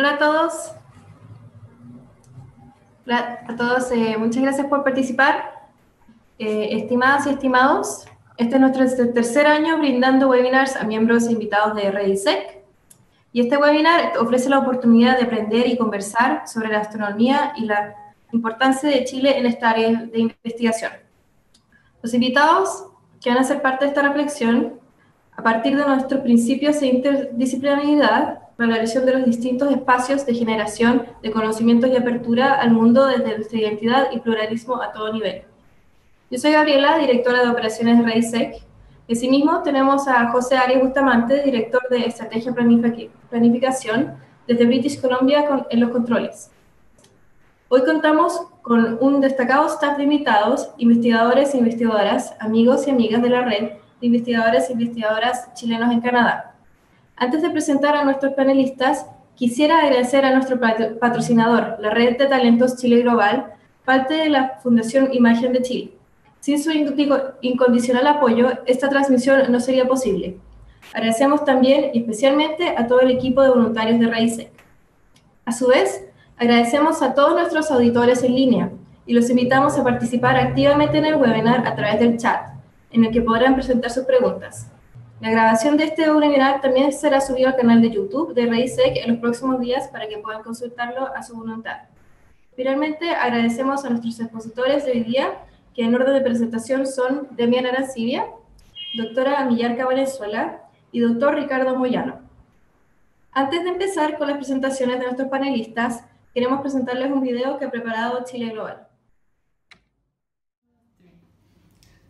Hola a todos. Hola a todos, eh, muchas gracias por participar. Eh, estimadas y estimados, este es nuestro tercer año brindando webinars a miembros e invitados de RediSec. Y este webinar ofrece la oportunidad de aprender y conversar sobre la astronomía y la importancia de Chile en esta área de investigación. Los invitados que van a ser parte de esta reflexión, a partir de nuestros principios de interdisciplinaridad, visión de los distintos espacios de generación de conocimientos y apertura al mundo desde nuestra identidad y pluralismo a todo nivel. Yo soy Gabriela, directora de operaciones de RAISEC. Asimismo, tenemos a José Arias Bustamante, director de Estrategia Planificación desde British Columbia en los controles. Hoy contamos con un destacado staff de invitados, investigadores e investigadoras, amigos y amigas de la red de investigadores e investigadoras chilenos en Canadá. Antes de presentar a nuestros panelistas, quisiera agradecer a nuestro patrocinador, la Red de Talentos Chile Global, parte de la Fundación Imagen de Chile. Sin su incondicional apoyo, esta transmisión no sería posible. Agradecemos también especialmente a todo el equipo de voluntarios de RAISEC. A su vez, agradecemos a todos nuestros auditores en línea y los invitamos a participar activamente en el webinar a través del chat, en el que podrán presentar sus preguntas. La grabación de este webinar también será subido al canal de YouTube de RAISEC en los próximos días para que puedan consultarlo a su voluntad. Finalmente, agradecemos a nuestros expositores de hoy día, que en orden de presentación son Demian Arancibia, doctora Millarca Valenzuela y doctor Ricardo Moyano. Antes de empezar con las presentaciones de nuestros panelistas, queremos presentarles un video que ha preparado Chile Global.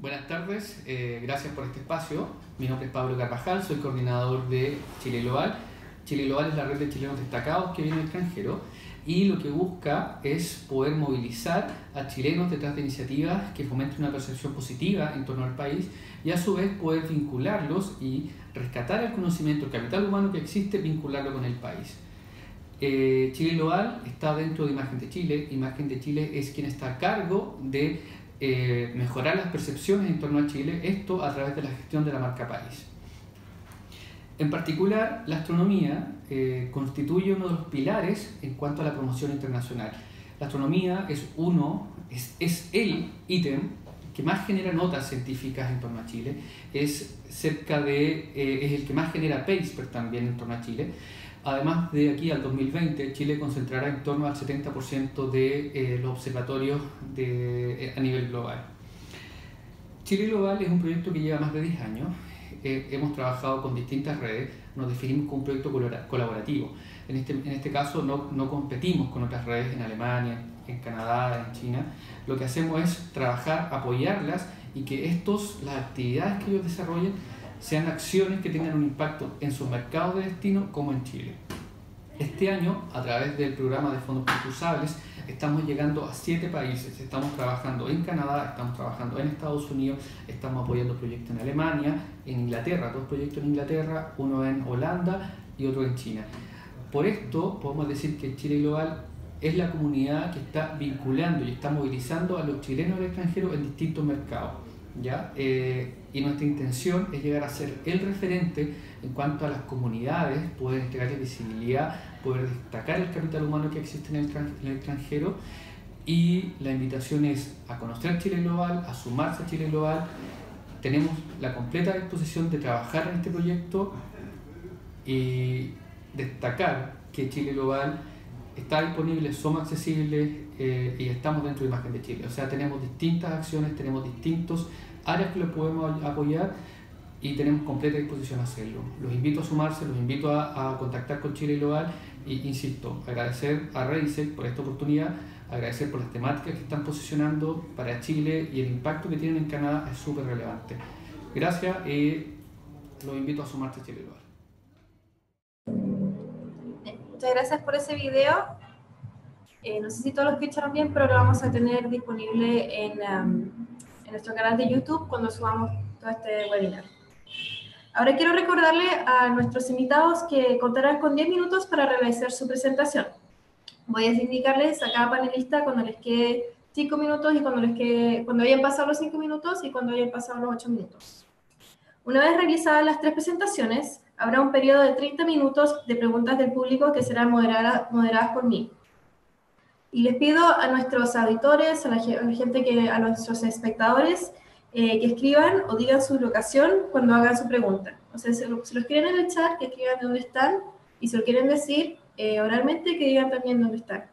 Buenas tardes, eh, gracias por este espacio. Mi nombre es Pablo Carvajal, soy coordinador de Chile Global. Chile Global es la red de chilenos destacados que viene del extranjero y lo que busca es poder movilizar a chilenos detrás de iniciativas que fomenten una percepción positiva en torno al país y a su vez poder vincularlos y rescatar el conocimiento, el capital humano que existe, vincularlo con el país. Eh, Chile Global está dentro de Imagen de Chile. Imagen de Chile es quien está a cargo de eh, mejorar las percepciones en torno a Chile, esto a través de la gestión de la marca país. En particular, la astronomía eh, constituye uno de los pilares en cuanto a la promoción internacional. La astronomía es uno, es, es el ítem que más genera notas científicas en torno a Chile, es cerca de, eh, es el que más genera paper también en torno a Chile. Además, de aquí al 2020, Chile concentrará en torno al 70% de eh, los observatorios eh, a nivel global. Chile Global es un proyecto que lleva más de 10 años. Eh, hemos trabajado con distintas redes, nos definimos como un proyecto colaborativo. En este, en este caso no, no competimos con otras redes en Alemania, en Canadá, en China. Lo que hacemos es trabajar, apoyarlas y que estos, las actividades que ellos desarrollen sean acciones que tengan un impacto en sus mercados de destino como en Chile. Este año, a través del programa de fondos concursables, estamos llegando a siete países. Estamos trabajando en Canadá, estamos trabajando en Estados Unidos, estamos apoyando proyectos en Alemania, en Inglaterra, dos proyectos en Inglaterra, uno en Holanda y otro en China. Por esto podemos decir que Chile Global es la comunidad que está vinculando y está movilizando a los chilenos del extranjero en distintos mercados. ¿ya? Eh, y nuestra intención es llegar a ser el referente en cuanto a las comunidades, poder entregarles visibilidad, poder destacar el capital humano que existe en el, extranjero y la invitación es a conocer Chile Global, a sumarse a Chile Global. Tenemos la completa disposición de trabajar en este proyecto y destacar que Chile Global está disponible, somos accesibles eh, y estamos dentro de Imagen de Chile. O sea, tenemos distintas acciones, tenemos distintos áreas que lo podemos apoyar y tenemos completa disposición a hacerlo. Los invito a sumarse, los invito a, contactar con Chile Global e insisto, agradecer a Reisec por esta oportunidad, agradecer por las temáticas que están posicionando para Chile y el impacto que tienen en Canadá es súper relevante. Gracias y los invito a sumarse a Chile Global. Muchas gracias por ese video. Eh, no sé si todos lo escucharon bien, pero lo vamos a tener disponible en... Um, en nuestro canal de YouTube cuando subamos todo este webinar. Ahora quiero recordarle a nuestros invitados que contarán con 10 minutos para realizar su presentación. Voy a indicarles a cada panelista cuando les quede 5 minutos y cuando, les quede, cuando hayan pasado los 5 minutos y cuando hayan pasado los 8 minutos. Una vez realizadas las tres presentaciones, Habrá un periodo de 30 minutos de preguntas del público que serán moderadas, moderadas por mí. Y les pido a nuestros auditores, a la, gente que, a nuestros espectadores, eh, que escriban o digan su locación cuando hagan su pregunta. O sea, si, los quieren en el chat, que escriban dónde están, y si lo quieren decir eh, oralmente, que digan también dónde están.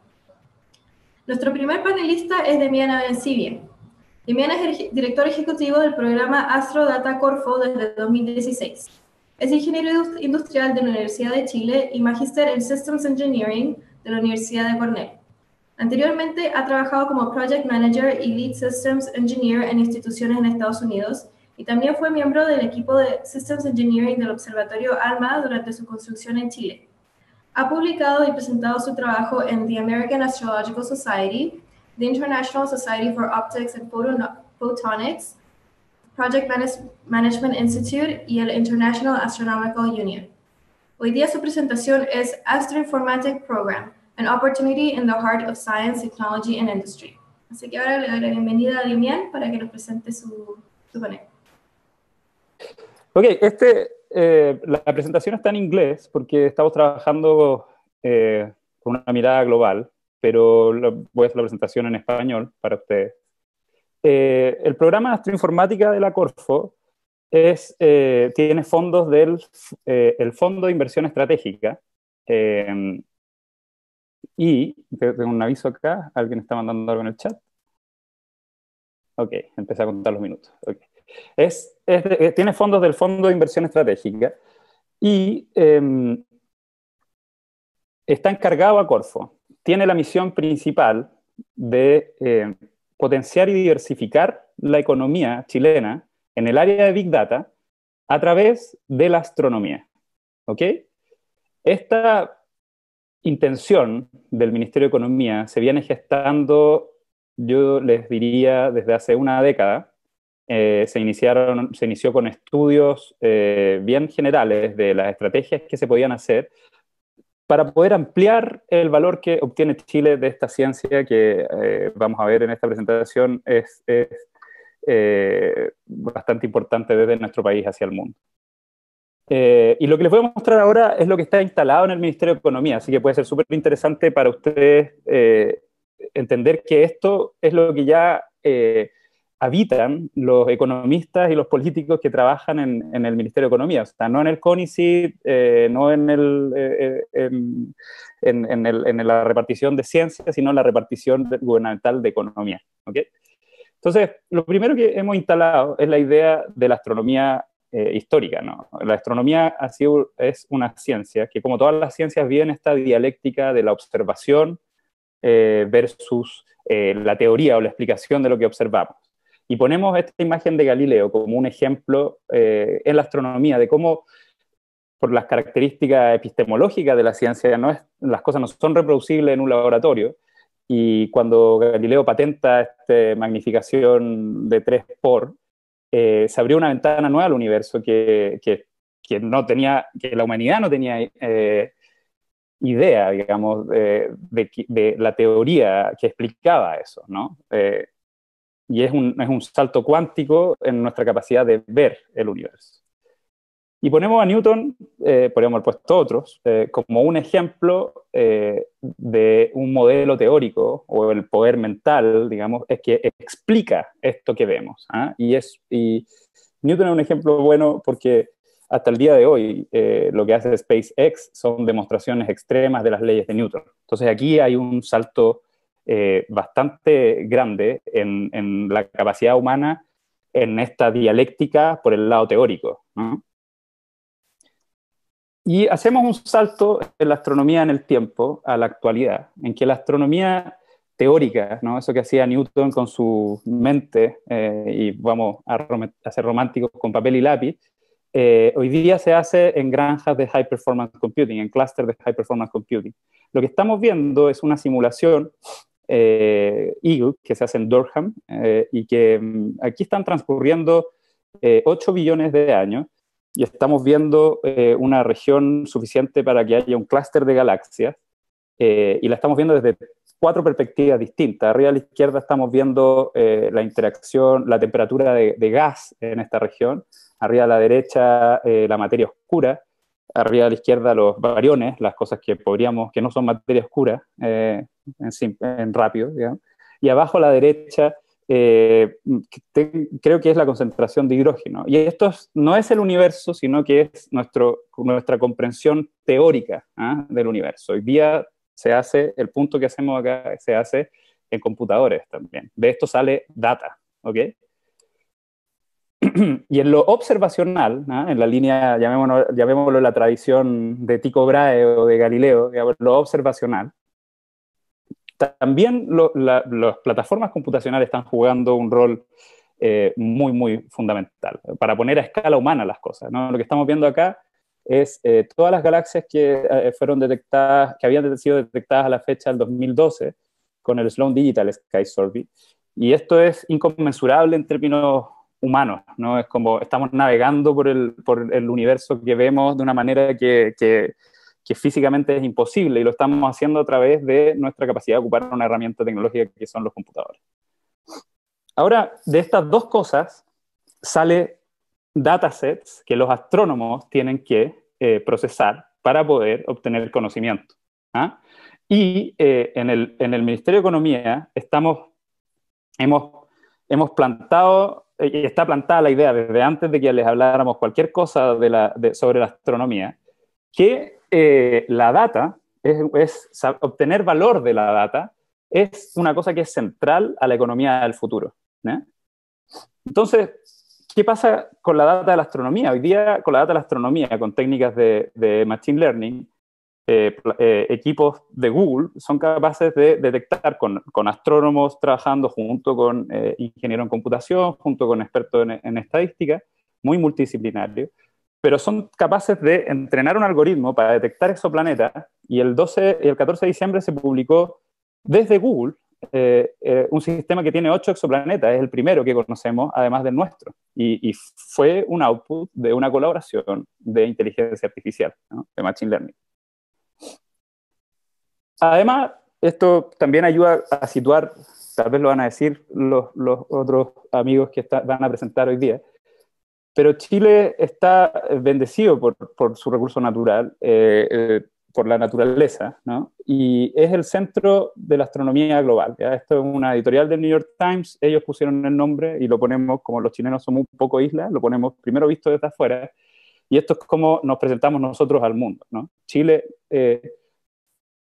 Nuestro primer panelista es Demian Abencibia. Demian es director ejecutivo del programa Astro Data Corfo desde 2016. Es ingeniero industrial de la Universidad de Chile y magíster en Systems Engineering de la Universidad de Cornell. Anteriormente ha trabajado como Project Manager y Lead Systems Engineer en instituciones en Estados Unidos y también fue miembro del equipo de Systems Engineering del Observatorio ALMA durante su construcción en Chile. Ha publicado y presentado su trabajo en The American Astrological Society, the International Society for Optics and Photonics, Project Management Institute y el International Astronomical Union. Hoy día su presentación es Astroinformatic Program, an opportunity in the heart of science, technology and industry. Así que ahora le doy la bienvenida a Dimian para que nos presente su, su panel. Ok, este, eh, la presentación está en inglés porque estamos trabajando eh, con una mirada global, pero voy a hacer la presentación en español para ustedes. Eh, el programa de astroinformática de la Corfo es, tiene fondos del el Fondo de Inversión Estratégica, y tengo un aviso acá, alguien está mandando algo en el chat. Ok, empecé a contar los minutos. Es, eh, tiene fondos del Fondo de Inversión Estratégica y em, está encargado a Corfo. Tiene la misión principal de em, potenciar y diversificar la economía chilena en el área de Big Data a través de la astronomía. ¿Ok? Esta intención del Ministerio de Economía se viene gestando, yo les diría, desde hace una década. Eh, se, iniciaron, se inició con estudios eh, bien generales de las estrategias que se podían hacer para poder ampliar el valor que obtiene Chile de esta ciencia que eh, vamos a ver en esta presentación es, es bastante importante desde nuestro país hacia el mundo. Eh, y lo que les voy a mostrar ahora es lo que está instalado en el Ministerio de Economía, así que puede ser súper interesante para ustedes eh, entender que esto es lo que ya eh, habitan los economistas y los políticos que trabajan en, el Ministerio de Economía, o sea, no en el CONICIT, no en, el, en, la repartición de ciencias, sino en la repartición gubernamental de economía. Entonces, lo primero que hemos instalado es la idea de la astronomía eh, histórica. La astronomía es una ciencia que, como todas las ciencias, viene esta dialéctica de la observación eh, versus eh, la teoría o la explicación de lo que observamos. Y ponemos esta imagen de Galileo como un ejemplo en la astronomía de cómo, por las características epistemológicas de la ciencia, las cosas no son reproducibles en un laboratorio, y cuando Galileo patenta esta magnificación de 3 por, eh, se abrió una ventana nueva al universo que, que, no tenía, que la humanidad no tenía eh, idea, digamos, de, de, la teoría que explicaba eso, ¿no? Eh, y es un, es un salto cuántico en nuestra capacidad de ver el universo. Y ponemos a Newton, eh, podríamos haber puesto otros, eh, como un ejemplo eh, de un modelo teórico o el poder mental, digamos, es que explica esto que vemos. ¿ah? Y, es, y Newton es un ejemplo bueno porque hasta el día de hoy lo que hace SpaceX son demostraciones extremas de las leyes de Newton. Entonces aquí hay un salto bastante grande en, en, la capacidad humana en esta dialéctica por el lado teórico. ¿no? Y hacemos un salto en la astronomía en el tiempo, a la actualidad, en que la astronomía teórica, ¿no? eso que hacía Newton con su mente, eh, y vamos a, hacer románticos con papel y lápiz, eh, hoy día se hace en granjas de High Performance Computing, en clústeres de High Performance Computing. Lo que estamos viendo es una simulación eh, Eagle que se hace en Durham y que mm, aquí están transcurriendo 8 billones de años y estamos viendo eh, una región suficiente para que haya un clúster de galaxias eh, y la estamos viendo desde cuatro perspectivas distintas. Arriba a la izquierda estamos viendo eh, la interacción, la temperatura de, gas en esta región. Arriba a la derecha la materia oscura arriba a la izquierda los variones, las cosas que podríamos, que no son materia oscura, en, en, rápido, y abajo a la derecha eh, creo que es la concentración de hidrógeno. Y esto no es el universo, sino que es nuestro, nuestra comprensión teórica ¿ah? del universo. Hoy día se hace, el punto que hacemos acá se hace en computadores también. De esto sale data, ¿ok? y en lo observacional, ¿ah? en la línea, llamémoslo, la tradición de Tycho Brahe o de Galileo, lo observacional, también las plataformas computacionales están jugando un rol eh, muy, muy fundamental para poner a escala humana las cosas. Lo que estamos viendo acá es eh, todas las galaxias que eh, fueron detectadas, que habían sido detectadas a la fecha del 2012 con el Sloan Digital Sky Survey. Y esto es inconmensurable en términos humanos, ¿no? Es como estamos navegando por el, por el universo que vemos de una manera que que físicamente es imposible y lo estamos haciendo a través de nuestra capacidad de ocupar una herramienta tecnológica que son los computadores. Ahora, de estas dos cosas sale datasets que los astrónomos tienen que eh, procesar para poder obtener conocimiento. ¿ah? Y eh, en, el, en, el, Ministerio de Economía estamos, hemos, hemos plantado, eh, está plantada la idea desde antes de que les habláramos cualquier cosa sobre la astronomía, que eh, la data, es, obtener valor de la data, es una cosa que es central a la economía del futuro. Entonces, ¿qué pasa con la data de la astronomía? Hoy día, con la data de la astronomía, con técnicas de, Machine Learning, eh, eh, equipos de Google son capaces de detectar con, astrónomos trabajando junto con ingenieros en computación, junto con expertos en, en estadística, muy multidisciplinario, pero son capaces de entrenar un algoritmo para detectar exoplanetas y el, 12, y el 14 de diciembre se publicó desde Google eh, eh, un sistema que tiene ocho exoplanetas, es el primero que conocemos, además del nuestro, y, fue un output de una colaboración de inteligencia artificial, de Machine Learning. Además, esto también ayuda a situar, tal vez lo van a decir los, los otros amigos que van a presentar hoy día, pero Chile está bendecido por, por su recurso natural, eh, eh, por la naturaleza, ¿no? y es el centro de la astronomía global. ¿ya? Esto es una editorial del New York Times, ellos pusieron el nombre y lo ponemos, como los chilenos somos un poco isla, lo ponemos primero visto desde afuera, y esto es como nos presentamos nosotros al mundo. ¿no? Chile eh,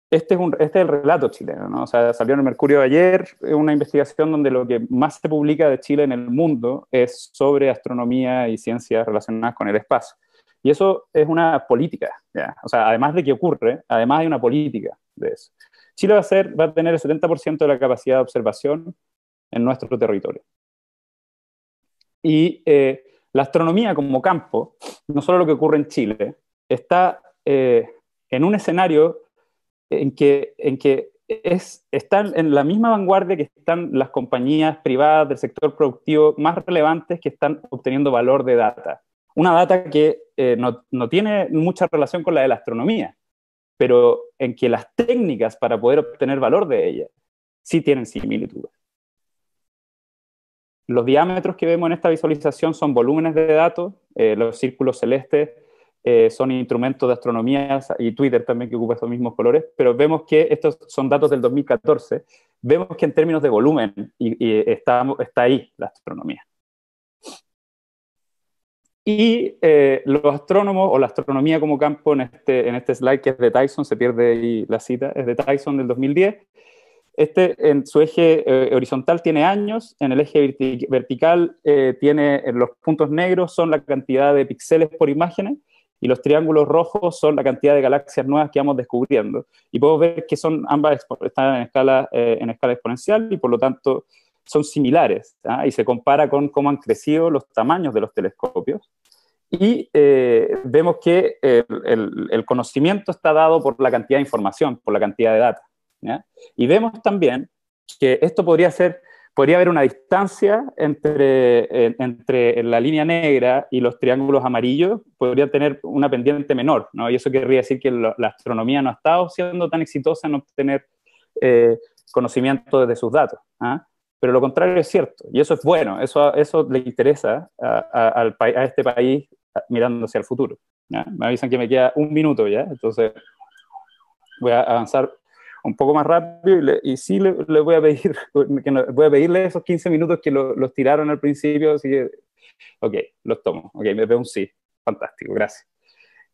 este es, un, este es el relato chileno, ¿no? O sea, salió en el Mercurio ayer una investigación donde lo que más se publica de Chile en el mundo es sobre astronomía y ciencias relacionadas con el espacio. Y eso es una política, ¿ya? O sea, además de que ocurre, además hay una política de eso. Chile va a, ser, va a tener el 70% de la capacidad de observación en nuestro territorio. Y eh, la astronomía como campo, no solo lo que ocurre en Chile, está eh, en un escenario en que, es, están en la misma vanguardia que están las compañías privadas del sector productivo más relevantes que están obteniendo valor de data. Una data que eh, no, no, tiene mucha relación con la de la astronomía, pero en que las técnicas para poder obtener valor de ella sí tienen similitudes. Los diámetros que vemos en esta visualización son volúmenes de datos, eh, los círculos celestes eh, son instrumentos de astronomía y Twitter también que ocupa estos mismos colores, pero vemos que estos son datos del 2014, vemos que en términos de volumen y, está, está, ahí la astronomía. Y eh, los astrónomos o la astronomía como campo en este, en este slide que es de Tyson, se pierde ahí la cita, es de Tyson del 2010. Este en su eje eh, horizontal tiene años, en el eje vertical tiene los puntos negros, son la cantidad de píxeles por imágenes, y los triángulos rojos son la cantidad de galaxias nuevas que vamos descubriendo. Y podemos ver que son ambas están en escala, eh, en escala exponencial y por lo tanto son similares. ¿ah? Y se compara con cómo han crecido los tamaños de los telescopios. Y eh, vemos que el, conocimiento está dado por la cantidad de información, por la cantidad de data. Y vemos también que esto podría ser podría haber una distancia entre, entre la línea negra y los triángulos amarillos, podría tener una pendiente menor, ¿no? Y eso querría decir que la astronomía no ha estado siendo tan exitosa en obtener eh, conocimiento de sus datos. ¿ah? Pero lo contrario es cierto, y eso es bueno, eso, eso le interesa a, a, a este país mirando hacia el futuro. Me avisan que me queda un minuto ya, entonces voy a avanzar un poco más rápido y, sí le, voy a pedir, que voy a pedirle esos 15 minutos que los tiraron al principio, así que, ok, los tomo, ok, me veo un sí, fantástico, gracias.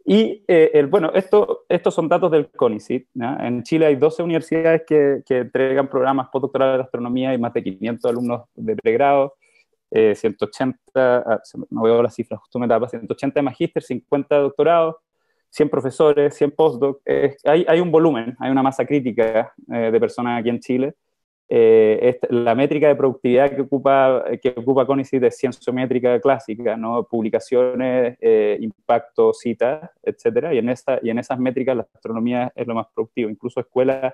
Y eh, el, bueno, esto, estos son datos del CONICIT. En Chile hay 12 universidades que, que, entregan programas postdoctorales de astronomía y más de 500 alumnos de pregrado, 180, eh, ah, no veo las cifras, justo me tapa, 180 de magíster, 50 de 100 profesores, 100 postdocs. hay, hay, un volumen, hay una masa crítica eh, de personas aquí en Chile eh, la métrica de productividad que ocupa, que ocupa CONICIT es cienciométrica clásica, ¿no? publicaciones, eh, impacto, citas, etc. Y en, esta, y en esas métricas la astronomía es lo más productivo. Incluso escuelas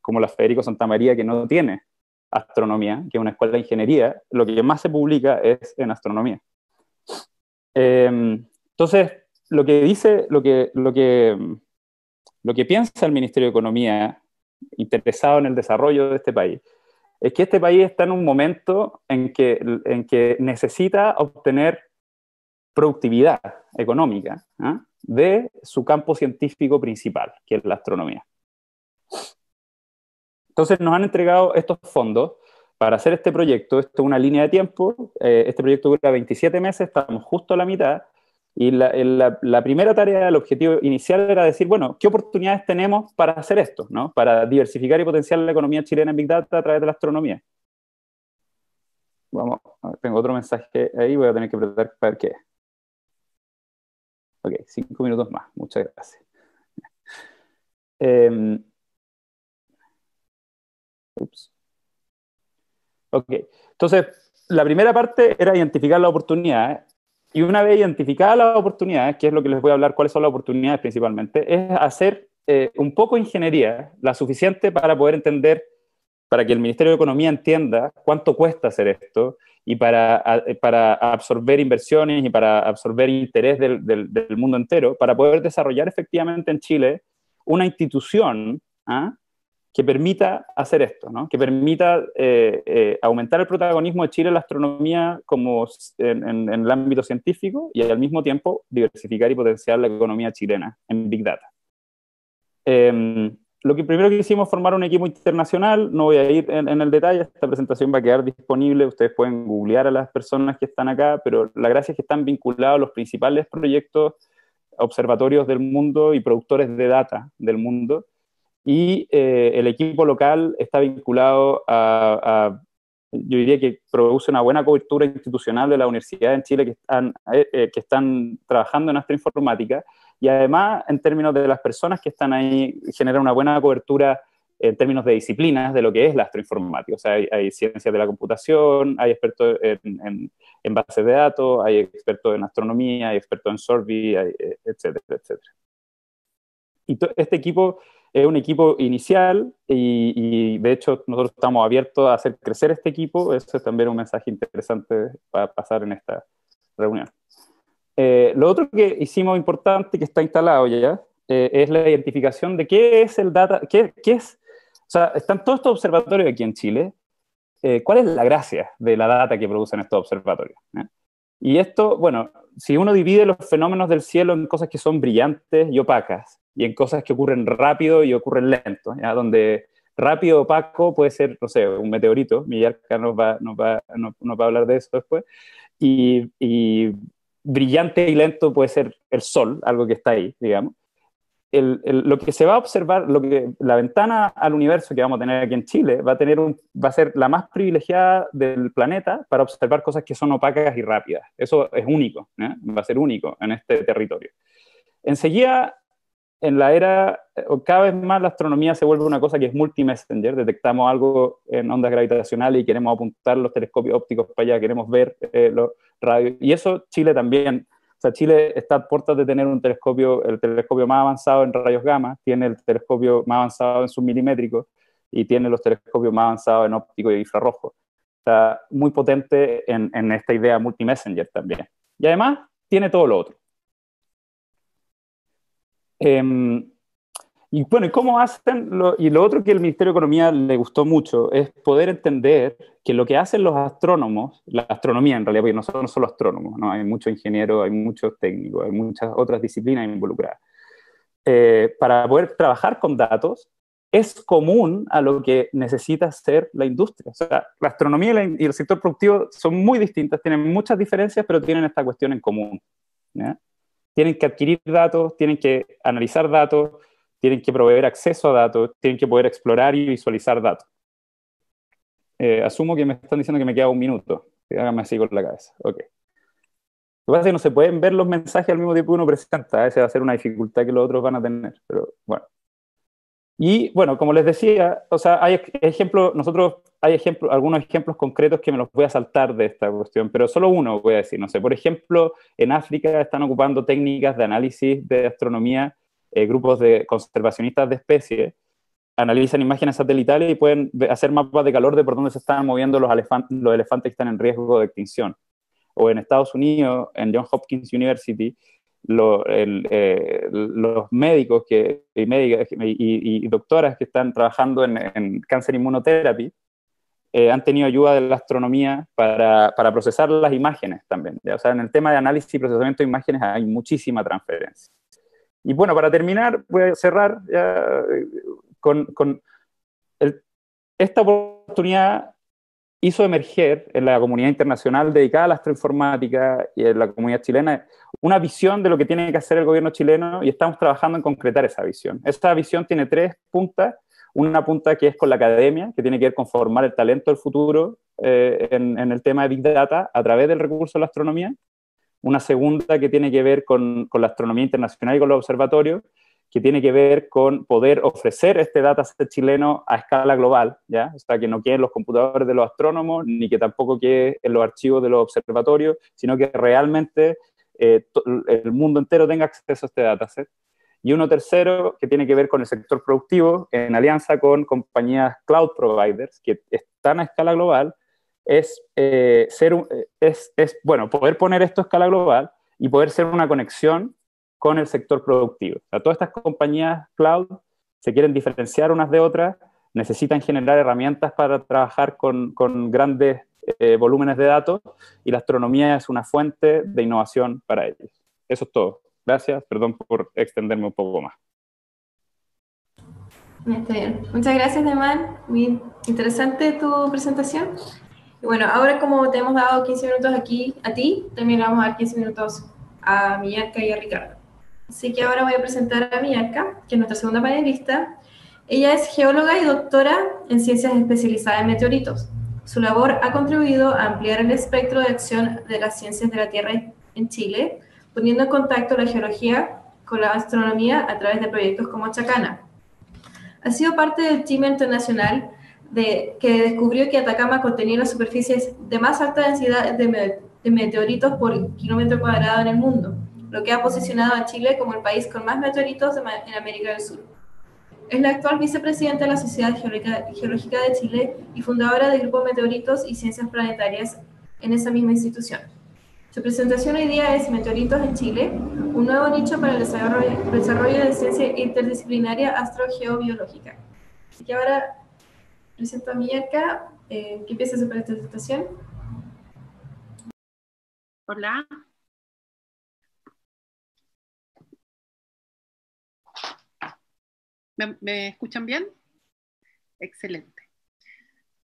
como la Federico Santa María, que no tiene astronomía, que es una escuela de ingeniería, lo que más se publica es en astronomía. Em, entonces, lo que dice, lo que, lo, que, lo que piensa el Ministerio de Economía interesado en el desarrollo de este país es que este país está en un momento en que, en que necesita obtener productividad económica ¿ah? de su campo científico principal, que es la astronomía. Entonces nos han entregado estos fondos para hacer este proyecto. Esto es una línea de tiempo. Eh, este proyecto dura 27 meses, estamos justo a la mitad. Y la, primera tarea, el objetivo inicial era decir, bueno, ¿qué oportunidades tenemos para hacer esto? ¿no? Para diversificar y potenciar la economía chilena en Big Data a través de la astronomía. Vamos, tengo otro mensaje ahí, voy a tener que apretar para ver qué Ok, cinco minutos más, muchas gracias. Em, ups. Ok, entonces, la primera parte era identificar la oportunidad y una vez identificadas las oportunidades, que es lo que les voy a hablar, cuáles son las oportunidades principalmente, es hacer eh, un poco ingeniería, la suficiente para poder entender, para que el Ministerio de Economía entienda cuánto cuesta hacer esto y para, para absorber inversiones y para absorber interés del, del, del, mundo entero, para poder desarrollar efectivamente en Chile una institución ¿ah? Que permita hacer esto, ¿no? que permita eh, eh, aumentar el protagonismo de Chile en la astronomía como en, el ámbito científico y al mismo tiempo diversificar y potenciar la economía chilena en Big Data. Em, lo que primero que hicimos formar un equipo internacional, no voy a ir en, en, el detalle, esta presentación va a quedar disponible, ustedes pueden googlear a las personas que están acá, pero la gracia es que están vinculados a los principales proyectos, observatorios del mundo y productores de data del mundo, y eh, el equipo local está vinculado a, yo diría que produce una buena cobertura institucional de la universidad en Chile que están, eh, eh, trabajando en astroinformática y además en términos de las personas que están ahí genera una buena cobertura en términos de disciplinas de lo que es la astroinformática. O sea, hay, ciencias de la computación, hay expertos en, bases de datos, hay expertos en astronomía, hay expertos en Sorbi, etcétera, etcétera. Y este equipo es un equipo inicial y, de hecho nosotros estamos abiertos a hacer crecer este equipo. Eso es también un mensaje interesante para pasar en esta reunión. Eh, lo otro que hicimos importante que está instalado ya eh, es la identificación de qué es el data, qué, qué, es, o sea, están todos estos observatorios aquí en Chile. Eh, ¿Cuál es la gracia de la data que producen estos observatorios? Y esto, bueno, si uno divide los fenómenos del cielo en cosas que son brillantes y opacas, y en cosas que ocurren rápido y ocurren lento, ¿ya? donde rápido opaco puede ser, no sé, un meteorito, Millarca nos va, nos va, nos, va a hablar de eso después, y, y, brillante y lento puede ser el sol, algo que está ahí, digamos. El, lo que se va a observar, lo que, la ventana al universo que vamos a tener aquí en Chile va a, tener un, va a ser la más privilegiada del planeta para observar cosas que son opacas y rápidas. Eso es único, va a ser único en este territorio. Enseguida en la era, eh, cada vez más la astronomía se vuelve una cosa que es multi-messenger, detectamos algo en ondas gravitacionales y queremos apuntar los telescopios ópticos para allá, queremos ver eh, los radios, y eso Chile también, o sea, Chile está a puertas de tener un telescopio, el telescopio más avanzado en rayos gamma, tiene el telescopio más avanzado en submilimétrico y tiene los telescopios más avanzados en óptico y infrarrojo. Está muy potente en, en esta idea multi-messenger también. Y además tiene todo lo otro. Em, Y bueno, ¿cómo hacen? y lo otro que el Ministerio de Economía le gustó mucho es poder entender que lo que hacen los astrónomos, la astronomía en realidad, porque no son solo astrónomos, ¿no? hay muchos ingenieros, hay muchos técnicos, hay muchas otras disciplinas involucradas. Eh, para poder trabajar con datos, es común a lo que necesita hacer la industria. O sea, la astronomía y, el sector productivo son muy distintas, tienen muchas diferencias, pero tienen esta cuestión en común. Tienen que adquirir datos, tienen que analizar datos, tienen que proveer acceso a datos, tienen que poder explorar y visualizar datos. Eh, asumo que me están diciendo que me queda un minuto. Háganme así con la cabeza. Ok. Lo que pasa es que no se pueden ver los mensajes al mismo tiempo que uno presenta. Esa va a ser una dificultad que los otros van a tener. Pero bueno. Y bueno, como les decía, o sea, hay ejemplos, nosotros hay ejemplos, algunos ejemplos concretos que me los voy a saltar de esta cuestión, pero solo uno voy a decir, no sé, por ejemplo, en África están ocupando técnicas de análisis de astronomía, eh, grupos de conservacionistas de especies, analizan imágenes satelitales y pueden hacer mapas de calor de por dónde se están moviendo los, los elefantes que están en riesgo de extinción. O en Estados Unidos, en Johns Hopkins University, eh, los médicos que, y, médicas, y, doctoras que están trabajando en, cáncer inmunoterapia eh, han tenido ayuda de la astronomía para, para, procesar las imágenes también. O sea, en el tema de análisis y procesamiento de imágenes hay muchísima transferencia. Y bueno, para terminar, voy a cerrar eh, con, con esta oportunidad hizo emerger en la comunidad internacional dedicada a la astroinformática y en la comunidad chilena una visión de lo que tiene que hacer el gobierno chileno y estamos trabajando en concretar esa visión. Esta visión tiene tres puntas. Una punta que es con la academia, que tiene que ver con formar el talento del futuro eh, en, el tema de Big Data a través del recurso de la astronomía. Una segunda que tiene que ver con, con la astronomía internacional y con los observatorios que tiene que ver con poder ofrecer este dataset chileno a escala global, ¿ya? O sea, que no quede en los computadores de los astrónomos, ni que tampoco quede en los archivos de los observatorios, sino que realmente eh, el mundo entero tenga acceso a este dataset. Y uno tercero, que tiene que ver con el sector productivo, en alianza con compañías cloud providers, que están a escala global, es, eh, ser, es, bueno, poder poner esto a escala global y poder ser una conexión con el sector productivo. O todas estas compañías cloud se quieren diferenciar unas de otras, necesitan generar herramientas para trabajar con, con grandes eh, volúmenes de datos y la astronomía es una fuente de innovación para ellos. Eso es todo. Gracias, perdón por extenderme un poco más. Está bien. Muchas gracias, Neman. Muy interesante tu presentación. Y bueno, ahora como te hemos dado 15 minutos aquí a ti, también vamos a dar 15 minutos a Millarca y a Ricardo. Así que ahora voy a presentar a Miarca, que es nuestra segunda panelista. Ella es geóloga y doctora en ciencias especializadas en meteoritos. Su labor ha contribuido a ampliar el espectro de acción de las ciencias de la Tierra en Chile, poniendo en contacto la geología con la astronomía a través de proyectos como Chacana. Ha sido parte del team internacional que descubrió que Atacama contenía las superficies de más alta densidad de, de meteoritos por kilómetro cuadrado en el mundo lo que ha posicionado a Chile como el país con más meteoritos en América del Sur. Es la actual vicepresidenta de la Sociedad Geológica de Chile y fundadora del Grupo Meteoritos y Ciencias Planetarias en esa misma institución. Su presentación hoy día es Meteoritos en Chile, un nuevo nicho para el desarrollo, de ciencia interdisciplinaria astrogeobiológica. Así que ahora presento a Miyaka, eh, que empieza su presentación. Hola, ¿Me, escuchan bien? Excelente.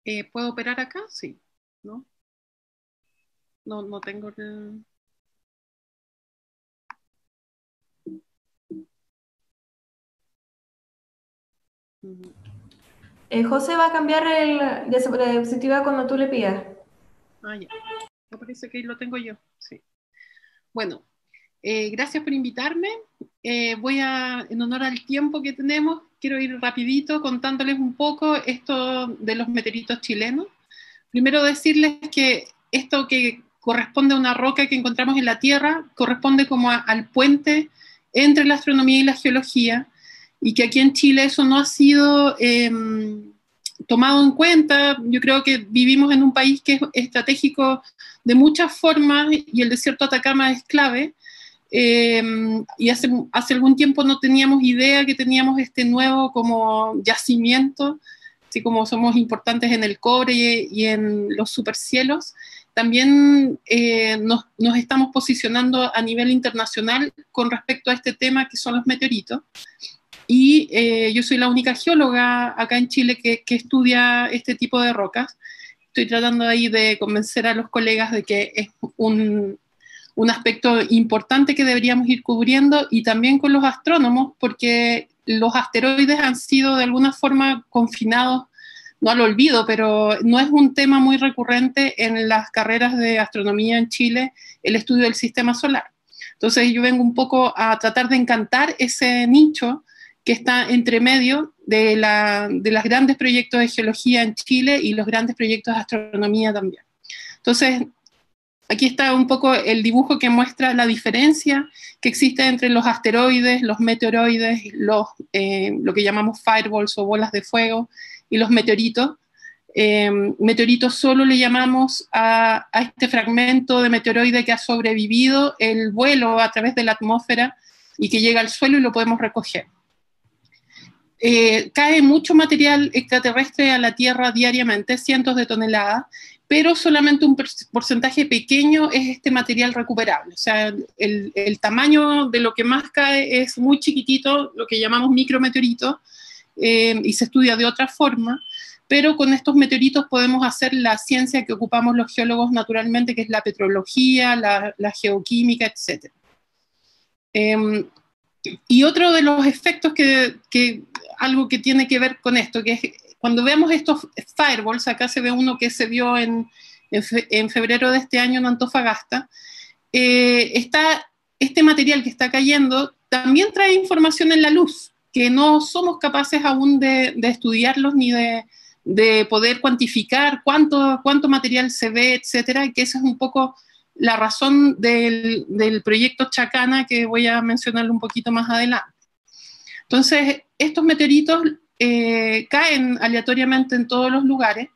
Eh, ¿Puedo operar acá? Sí. ¿No? No, no tengo... Eh, José va a cambiar el, diapositiva cuando tú le pidas. Ah, ya. Me parece que lo tengo yo. Sí. Bueno, eh, gracias por invitarme. Eh, voy a, en honor al tiempo que tenemos, quiero ir rapidito contándoles un poco esto de los meteoritos chilenos. Primero decirles que esto que corresponde a una roca que encontramos en la Tierra, corresponde como al puente entre la astronomía y la geología, y que aquí en Chile eso no ha sido em, tomado en cuenta. Yo creo que vivimos en un país que es estratégico de muchas formas y el desierto de Atacama es clave, eh, y hace, hace algún tiempo no teníamos idea que teníamos este nuevo como yacimiento, así como somos importantes en el cobre y, en los supercielos, también eh, nos, nos, estamos posicionando a nivel internacional con respecto a este tema que son los meteoritos. Y eh, yo soy la única geóloga acá en Chile que, que, estudia este tipo de rocas. Estoy tratando ahí de convencer a los colegas de que es un, un aspecto importante que deberíamos ir cubriendo y también con los astrónomos, porque los asteroides han sido de alguna forma confinados, no al olvido, pero no es un tema muy recurrente en las carreras de astronomía en Chile, el estudio del sistema solar. Entonces yo vengo un poco a tratar de encantar ese nicho que está entre medio de, la, los grandes proyectos de geología en Chile y los grandes proyectos de astronomía también. Entonces, Aquí está un poco el dibujo que muestra la diferencia que existe entre los asteroides, los meteoroides, los, eh, lo que llamamos fireballs o bolas de fuego, y los meteoritos. Eh, meteoritos solo le llamamos a, este fragmento de meteoroide que ha sobrevivido el vuelo a través de la atmósfera y que llega al suelo y lo podemos recoger. Eh, cae mucho material extraterrestre a la Tierra diariamente, cientos de toneladas, pero solamente un porcentaje pequeño es este material recuperable. O sea, el, tamaño de lo que más cae es muy chiquitito, lo que llamamos micrometeoritos, eh, y se estudia de otra forma, pero con estos meteoritos podemos hacer la ciencia que ocupamos los geólogos naturalmente, que es la petrología, la, geoquímica, etc. Em, y otro de los efectos que, algo que tiene que ver con esto, que es cuando vemos estos fireballs, acá se ve uno que se vio en, en, febrero de este año en Antofagasta, eh, está, este material que está cayendo también trae información en la luz, que no somos capaces aún de, de estudiarlos ni de, de, poder cuantificar cuánto, cuánto material se ve, etcétera, y que esa es un poco la razón del, del proyecto Chacana que voy a mencionar un poquito más adelante. Entonces, estos meteoritos eh, caen aleatoriamente en todos los lugares,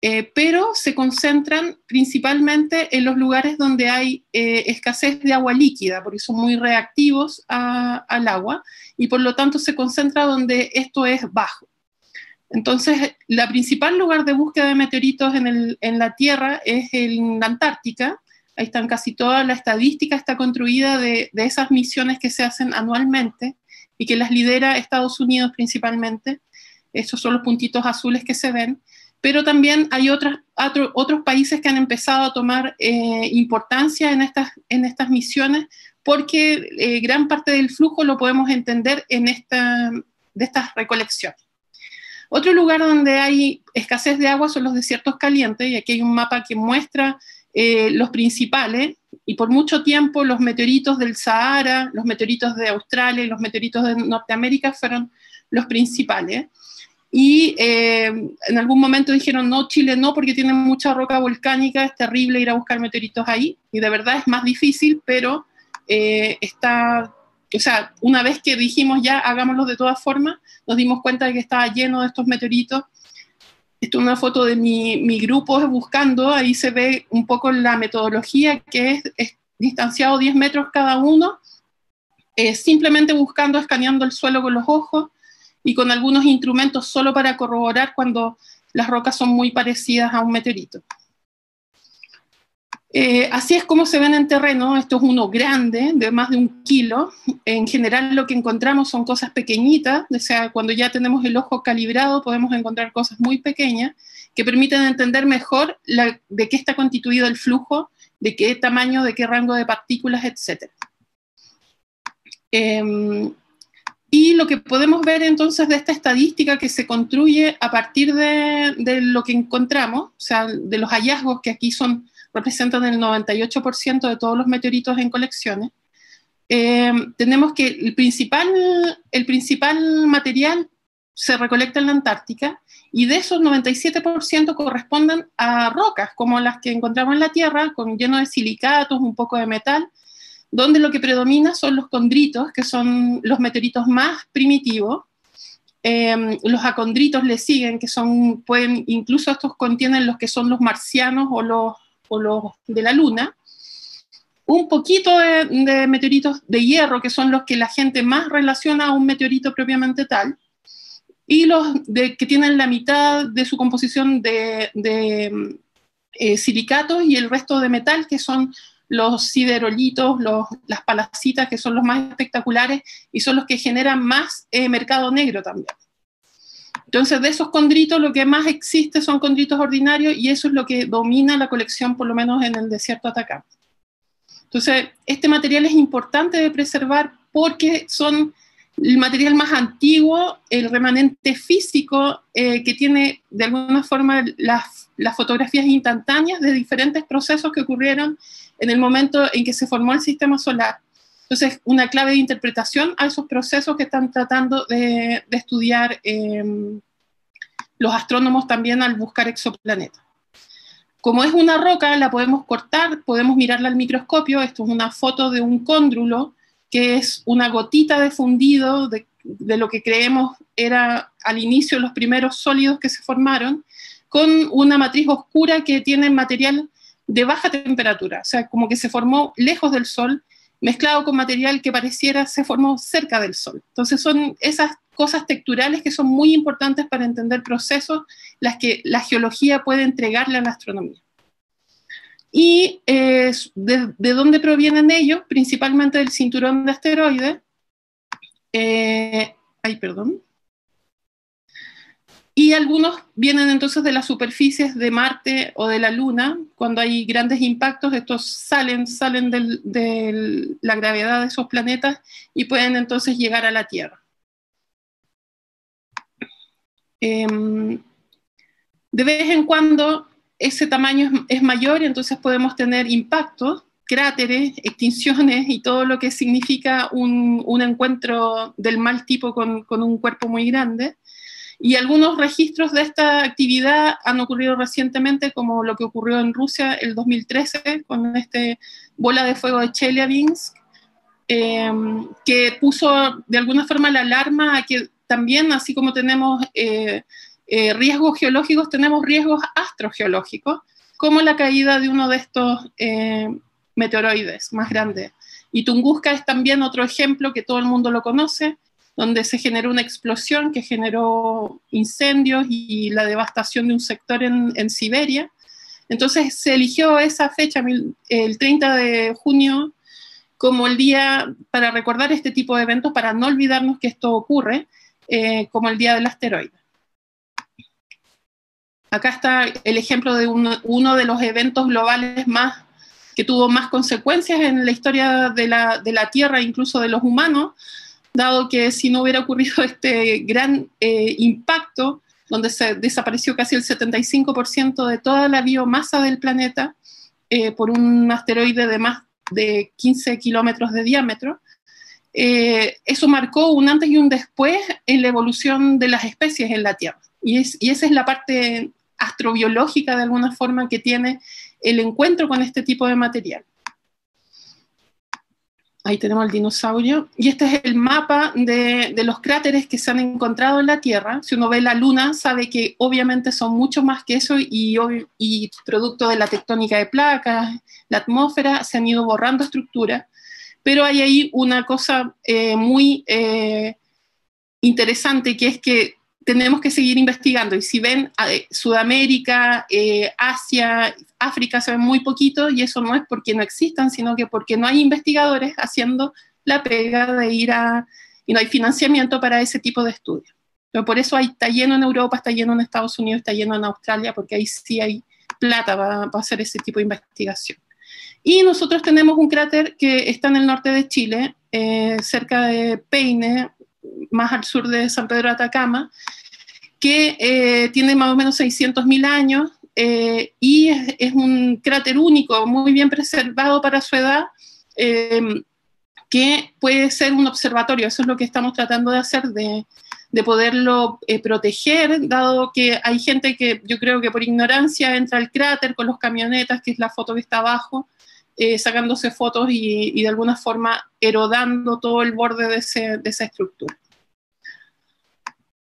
eh, pero se concentran principalmente en los lugares donde hay eh, escasez de agua líquida, porque son muy reactivos al agua, y por lo tanto se concentra donde esto es bajo. Entonces, la principal lugar de búsqueda de meteoritos en, la Tierra es en la Antártica. Ahí están casi toda la estadística, está construida de, de esas misiones que se hacen anualmente y que las lidera Estados Unidos principalmente. Esos son los puntitos azules que se ven. Pero también hay otras, otros países que han empezado a tomar eh, importancia en estas, en estas misiones porque eh, gran parte del flujo lo podemos entender en esta, de estas recolecciones. Otro lugar donde hay escasez de agua son los desiertos calientes, y aquí hay un mapa que muestra eh, los principales, y por mucho tiempo los meteoritos del Sahara, los meteoritos de Australia los meteoritos de Norteamérica fueron los principales. Y eh, en algún momento dijeron, no, Chile no, porque tiene mucha roca volcánica, es terrible ir a buscar meteoritos ahí. Y de verdad es más difícil, pero eh, está, o sea, una vez que dijimos ya, hagámoslo de todas formas, nos dimos cuenta de que estaba lleno de estos meteoritos esto es una foto de mi, grupo buscando, ahí se ve un poco la metodología que es, distanciado 10 metros cada uno, eh, simplemente buscando, escaneando el suelo con los ojos y con algunos instrumentos solo para corroborar cuando las rocas son muy parecidas a un meteorito. Eh, así es como se ven en terreno, esto es uno grande, de más de un kilo. En general lo que encontramos son cosas pequeñitas, o sea, cuando ya tenemos el ojo calibrado podemos encontrar cosas muy pequeñas que permiten entender mejor de qué está constituido el flujo, de qué tamaño, de qué rango de partículas, etc. Em, y lo que podemos ver entonces de esta estadística que se construye a partir de, de lo que encontramos, o sea, de los hallazgos que aquí son representan el 98% de todos los meteoritos en colecciones, eh, tenemos que el principal, el principal material se recolecta en la Antártica y de esos 97% corresponden a rocas como las que encontramos en la Tierra, con lleno de silicatos, un poco de metal, donde lo que predomina son los condritos, que son los meteoritos más primitivos. Eh, los acondritos le siguen, que son, pueden, incluso estos contienen los que son los marcianos o los o los de la Luna. un poquito de, meteoritos de hierro, que son los que la gente más relaciona a un meteorito propiamente tal, y los de, que tienen la mitad de su composición de, eh, silicatos y el resto de metal, que son los siderolitos, las palacitas, que son los más espectaculares y son los que generan más eh, mercado negro también. Entonces, de esos condritos, lo que más existe son condritos ordinarios y eso es lo que domina la colección, por lo menos en el desierto Atacama. Entonces, este material es importante de preservar porque son el material más antiguo, el remanente físico eh, que tiene de alguna forma las, las, fotografías instantáneas de diferentes procesos que ocurrieron en el momento en que se formó el sistema solar. Entonces, una clave de interpretación a esos procesos que están tratando de, estudiar em, los astrónomos también al buscar exoplanetas. Como es una roca, la podemos cortar, podemos mirarla al microscopio. Esto es una foto de un cóndrulo, que es una gotita de fundido de, de lo que creemos era al inicio los primeros sólidos que se formaron, con una matriz oscura que tiene material de baja temperatura, o sea, como que se formó lejos del Sol, mezclado con material que pareciera se formó cerca del Sol. Entonces son esas cosas texturales que son muy importantes para entender procesos, las que la geología puede entregarle a la astronomía. ¿Y de, dónde provienen ellos? Principalmente del cinturón de asteroides. Eh, ay, perdón y algunos vienen entonces de las superficies de Marte o de la Luna. Cuando hay grandes impactos, estos salen, salen de la gravedad de esos planetas y pueden entonces llegar a la Tierra. Em, de vez en cuando ese tamaño es, mayor y entonces podemos tener impactos, cráteres, extinciones y todo lo que significa un, encuentro del mal tipo con, con un cuerpo muy grande. Y algunos registros de esta actividad han ocurrido recientemente, como lo que ocurrió en Rusia el 2013 con este bola de fuego de Chelyabinsk, em, que puso de alguna forma la alarma a que también, así como tenemos eh, eh, riesgos geológicos, tenemos riesgos astrogeológicos, como la caída de uno de estos eh, meteoroides más grandes. Y Tunguska es también otro ejemplo que todo el mundo lo conoce, donde se generó una explosión que generó incendios y la devastación de un sector en, Siberia. Entonces se eligió esa fecha, el 30 de junio, como el día para recordar este tipo de eventos, para no olvidarnos que esto ocurre, eh, como el día del asteroide. Acá está el ejemplo de uno, de los eventos globales más que tuvo más consecuencias en la historia de la, de la Tierra, incluso de los humanos, dado que si no hubiera ocurrido este gran eh, impacto, donde se desapareció casi el 75% de toda la biomasa del planeta eh, por un asteroide de más de 15 kilómetros de diámetro, eh, eso marcó un antes y un después en la evolución de las especies en la Tierra. Y, y esa es la parte astrobiológica de alguna forma que tiene el encuentro con este tipo de material. Ahí tenemos el dinosaurio. Y este es el mapa de, los cráteres que se han encontrado en la Tierra. Si uno ve la Luna, sabe que obviamente son mucho más que eso y, producto de la tectónica de placas, la atmósfera, se han ido borrando estructuras. Pero hay ahí una cosa eh, muy eh, interesante, que es que tenemos que seguir investigando. Y si ven eh, Sudamérica, eh, Asia, África se ven muy poquito y eso no es porque no existan, sino que porque no hay investigadores haciendo la pega de ir a... y no hay financiamiento para ese tipo de estudios. Pero por eso hay, está lleno en Europa, está lleno en Estados Unidos, está lleno en Australia, porque ahí sí hay plata para, hacer ese tipo de investigación. Y nosotros tenemos un cráter que está en el norte de Chile, eh, cerca de Peine, más al sur de San Pedro de Atacama, que eh, tiene más o menos 600.000 años eh, y es, un cráter único, muy bien preservado para su edad, eh, que puede ser un observatorio. Eso es lo que estamos tratando de hacer, de, de poderlo proteger, dado que hay gente que yo creo que por ignorancia entra al cráter con los camionetas, que es la foto que está abajo, sacándose fotos y, de alguna forma erodando todo el borde de esa estructura.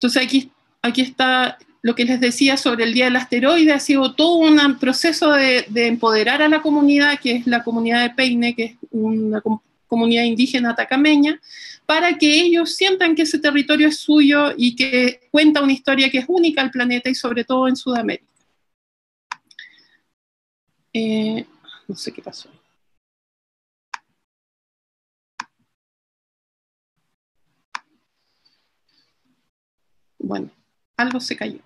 Entonces aquí aquí está lo que les decía sobre el Día del Asteroide ha sido todo un proceso de, empoderar a la comunidad, que es la comunidad de Peine, que es una comunidad indígena atacameña, para que ellos sientan que ese territorio es suyo y que cuenta una historia que es única al planeta y sobre todo en Sudamérica. Eh, no sé qué pasó. Bueno, algo se cayó.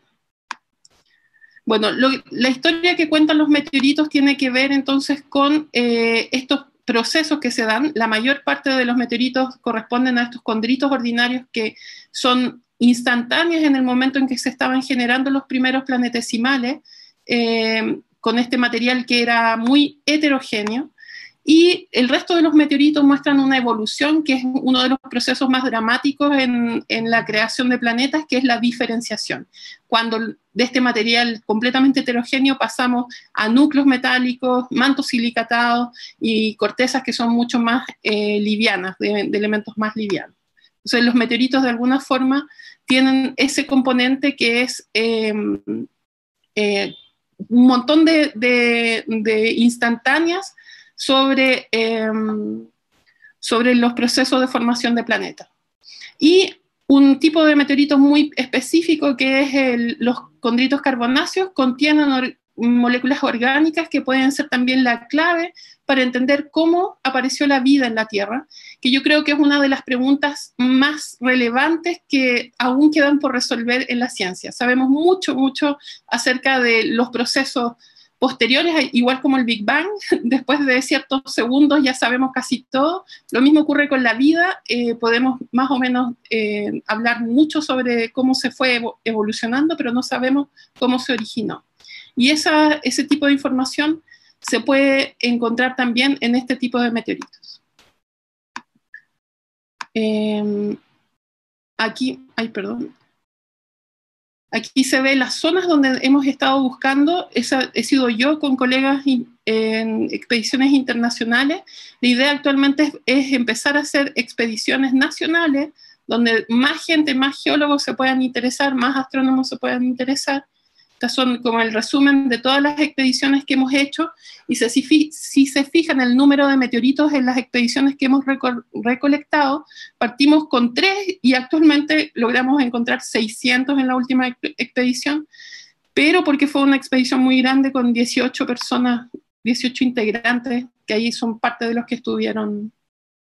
Bueno, la historia que cuentan los meteoritos tiene que ver entonces con eh, estos procesos que se dan. La mayor parte de los meteoritos corresponden a estos condritos ordinarios que son instantáneos en el momento en que se estaban generando los primeros planetesimales, eh, con este material que era muy heterogéneo. Y el resto de los meteoritos muestran una evolución, que es uno de los procesos más dramáticos en, la creación de planetas, que es la diferenciación. Cuando de este material completamente heterogéneo pasamos a núcleos metálicos, mantos silicatados y cortezas que son mucho más eh, livianas, de, elementos más livianos. Entonces los meteoritos de alguna forma tienen ese componente que es em, eh, un montón de, de instantáneas sobre, em, sobre los procesos de formación de planetas. Y un tipo de meteorito muy específico que es los condritos carbonáceos contienen moléculas orgánicas que pueden ser también la clave para entender cómo apareció la vida en la Tierra, que yo creo que es una de las preguntas más relevantes que aún quedan por resolver en la ciencia. Sabemos mucho, mucho acerca de los procesos posteriores, igual como el Big Bang, después de ciertos segundos ya sabemos casi todo. Lo mismo ocurre con la vida, eh, podemos más o menos eh, hablar mucho sobre cómo se fue evolucionando, pero no sabemos cómo se originó. Y ese tipo de información se puede encontrar también en este tipo de meteoritos. Em, aquí, ay, perdón, Aquí se ve las zonas donde hemos estado buscando, he sido yo con colegas en expediciones internacionales. La idea actualmente es, empezar a hacer expediciones nacionales donde más gente, más geólogos se puedan interesar, más astrónomos se puedan interesar estas son como el resumen de todas las expediciones que hemos hecho y si, se fijan el número de meteoritos en las expediciones que hemos recolectado, partimos con tres y actualmente logramos encontrar 600 en la última expedición, pero porque fue una expedición muy grande con 18 personas, 18 integrantes, que ahí son parte de los que estuvieron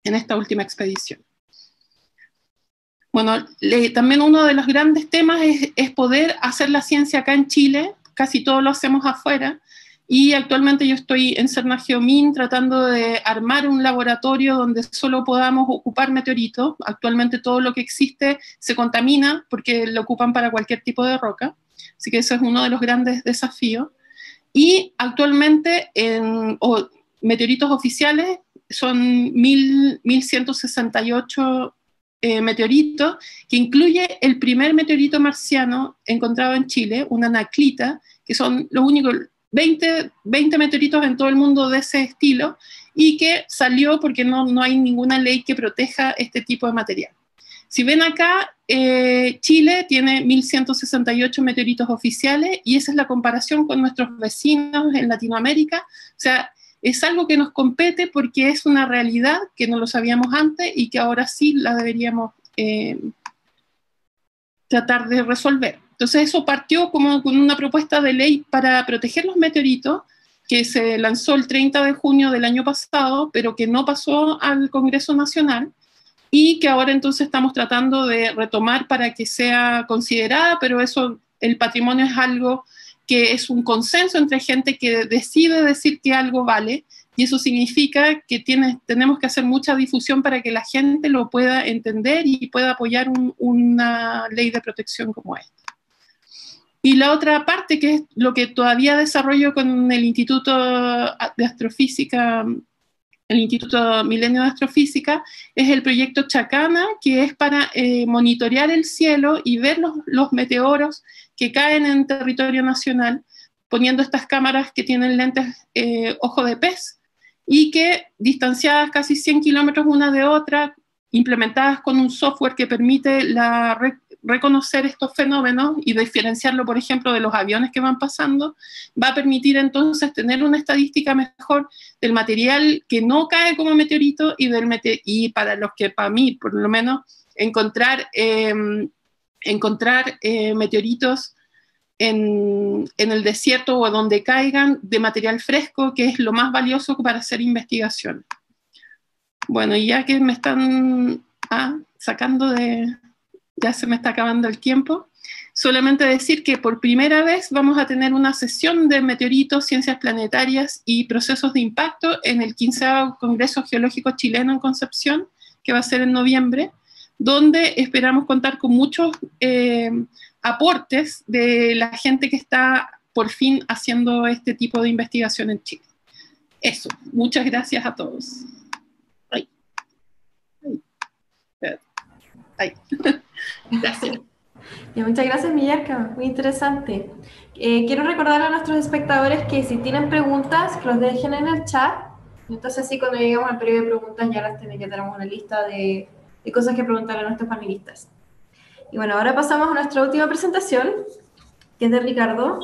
en esta última expedición. Bueno, también uno de los grandes temas es, poder hacer la ciencia acá en Chile, casi todo lo hacemos afuera, y actualmente yo estoy en Cerna Geomin tratando de armar un laboratorio donde solo podamos ocupar meteoritos. Actualmente todo lo que existe se contamina porque lo ocupan para cualquier tipo de roca, así que eso es uno de los grandes desafíos. Y actualmente en meteoritos oficiales son 1168 eh, meteorito que incluye el primer meteorito marciano encontrado en Chile, una anaclita, que son los únicos 20, 20 meteoritos en todo el mundo de ese estilo y que salió porque no, no hay ninguna ley que proteja este tipo de material. Si ven acá, eh, Chile tiene 1.168 meteoritos oficiales y esa es la comparación con nuestros vecinos en Latinoamérica. O sea, es algo que nos compete porque es una realidad que no lo sabíamos antes y que ahora sí la deberíamos eh, tratar de resolver. Entonces eso partió como con una propuesta de ley para proteger los meteoritos que se lanzó el 30 de junio del año pasado, pero que no pasó al Congreso Nacional y que ahora entonces estamos tratando de retomar para que sea considerada, pero eso, el patrimonio es algo que es un consenso entre gente que decide decir que algo vale, y eso significa que tiene, tenemos que hacer mucha difusión para que la gente lo pueda entender y pueda apoyar una ley de protección como esta. Y la otra parte, que es lo que todavía desarrollo con el Instituto de Astrofísica, el Instituto Milenio de Astrofísica, es el proyecto Chacana, que es para eh, monitorear el cielo y ver los, los meteoros que caen en territorio nacional poniendo estas cámaras que tienen lentes eh, ojo de pez y que distanciadas casi 100 kilómetros una de otra, implementadas con un software que permite reconocer estos fenómenos y diferenciarlo, por ejemplo, de los aviones que van pasando, va a permitir entonces tener una estadística mejor del material que no cae como meteorito y, del y para los que, para mí, por lo menos, encontrar, em, encontrar eh, meteoritos en, en, el desierto o donde caigan de material fresco, que es lo más valioso para hacer investigación. Bueno, y ya que me están ah, sacando de, ya se me está acabando el tiempo. Solamente decir que por primera vez vamos a tener una sesión de meteoritos, ciencias planetarias y procesos de impacto en el 15 Congreso Geológico Chileno en Concepción, que va a ser en noviembre, donde esperamos contar con muchos eh, aportes de la gente que está por fin haciendo este tipo de investigación en Chile. Eso, muchas gracias a todos. Gracias. muchas gracias, Millarca. Muy interesante. Eh, quiero recordar a nuestros espectadores que si tienen preguntas, que los dejen en el chat. Entonces, así cuando lleguemos al periodo de preguntas, ya las que tenemos una lista de, de cosas que preguntar a nuestros panelistas. Y bueno, ahora pasamos a nuestra última presentación, que es de Ricardo.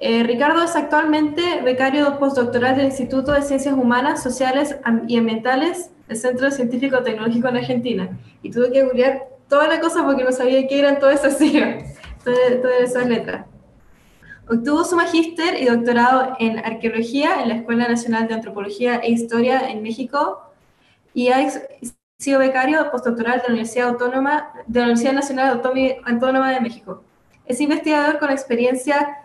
Eh, Ricardo es actualmente becario postdoctoral del Instituto de Ciencias Humanas, Sociales y Ambientales del Centro Científico Tecnológico en Argentina. Y tuve que googlear toda la cosa porque no sabía qué eran todas esas siglas, todas, esas letras. Obtuvo su magíster y doctorado en arqueología en la Escuela Nacional de Antropología e Historia en México y ha sido becario postdoctoral de la Universidad, Autónoma, de la Universidad Nacional Autónoma de México. Es investigador con experiencia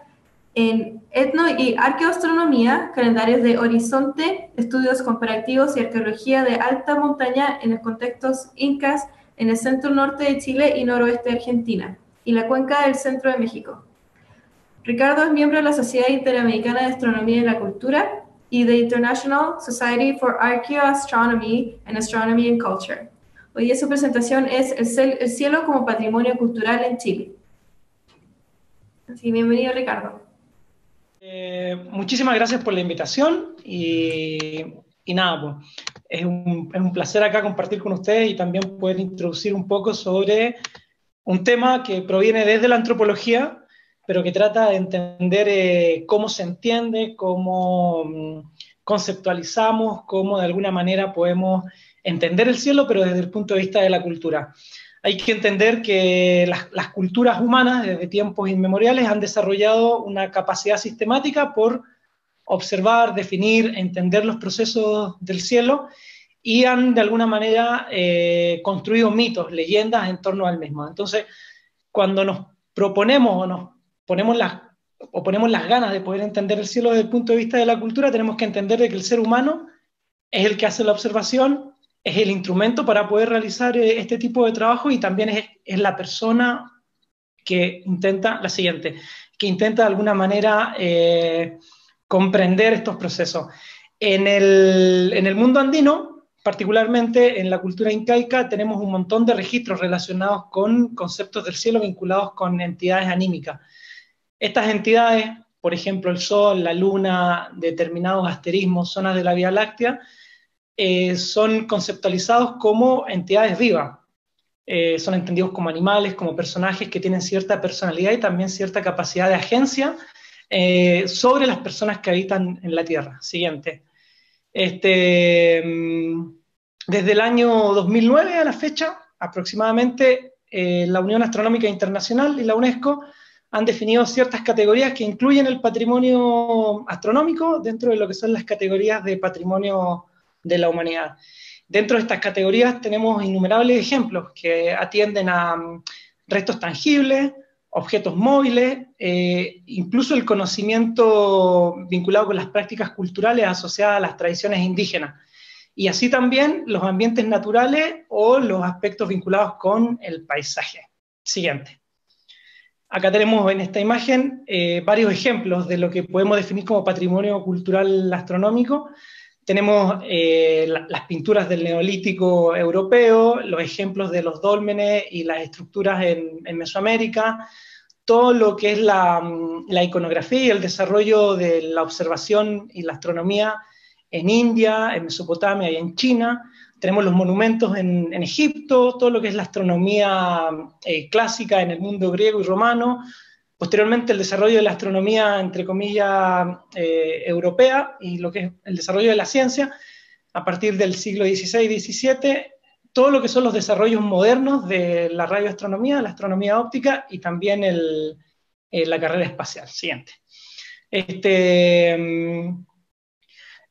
en etno y arqueoastronomía, calendarios de horizonte, estudios comparativos y arqueología de alta montaña en los contextos incas en el centro norte de Chile y noroeste de Argentina, y la cuenca del centro de México. Ricardo es miembro de la Sociedad Interamericana de Astronomía y la Cultura y de International Society for Archaeoastronomy and Astronomy and Culture. Hoy día su presentación es el, cielo como patrimonio cultural en Chile. Así, bienvenido Ricardo. Eh, muchísimas gracias por la invitación y, nada, pues, es un, es un, placer acá compartir con ustedes y también poder introducir un poco sobre un tema que proviene desde la antropología, pero que trata de entender eh, cómo se entiende, cómo mm, conceptualizamos, cómo de alguna manera podemos entender el cielo, pero desde el punto de vista de la cultura hay que entender que las, culturas humanas desde tiempos inmemoriales han desarrollado una capacidad sistemática por observar, definir, entender los procesos del cielo y han de alguna manera eh, construido mitos, leyendas en torno al mismo. Entonces, cuando nos proponemos o nos ponemos las, o ponemos las ganas de poder entender el cielo desde el punto de vista de la cultura, tenemos que entender de que el ser humano es el que hace la observación, es el instrumento para poder realizar eh, este tipo de trabajo y también es, es, la persona que intenta, la siguiente, que intenta de alguna manera eh, comprender estos procesos. En el, en el mundo andino, particularmente en la cultura incaica, tenemos un montón de registros relacionados con conceptos del cielo vinculados con entidades anímicas. Estas entidades, por ejemplo, el Sol, la Luna, determinados asterismos, zonas de la Vía Láctea, eh, son conceptualizados como entidades vivas. Eh, son entendidos como animales, como personajes que tienen cierta personalidad y también cierta capacidad de agencia eh, sobre las personas que habitan en la Tierra. Siguiente. Este, mm, desde el año 2009 a la fecha, aproximadamente, la Unión Astronómica Internacional y la UNESCO han definido ciertas categorías que incluyen el patrimonio astronómico dentro de lo que son las categorías de patrimonio de la humanidad. Dentro de estas categorías tenemos innumerables ejemplos que atienden a mm, restos tangibles, objetos móviles, eh, incluso el conocimiento vinculado con las prácticas culturales asociadas a las tradiciones indígenas. Y así también los ambientes naturales o los aspectos vinculados con el paisaje. Siguiente. Acá tenemos en esta imagen eh, varios ejemplos de lo que podemos definir como patrimonio cultural astronómico, tenemos eh, las pinturas del neolítico europeo, los ejemplos de los dólmenes y las estructuras en, Mesoamérica, todo lo que es la, iconografía y el desarrollo de la observación y la astronomía en India, en Mesopotamia y en China. Tenemos los monumentos en, Egipto, todo lo que es la astronomía eh, clásica en el mundo griego y romano, posteriormente el desarrollo de la astronomía, entre comillas, eh, europea y lo que es el desarrollo de la ciencia a partir del siglo XVI y XVII, todo lo que son los desarrollos modernos de la radioastronomía, la astronomía óptica y también el, eh, la carrera espacial. Siguiente. Este, mm,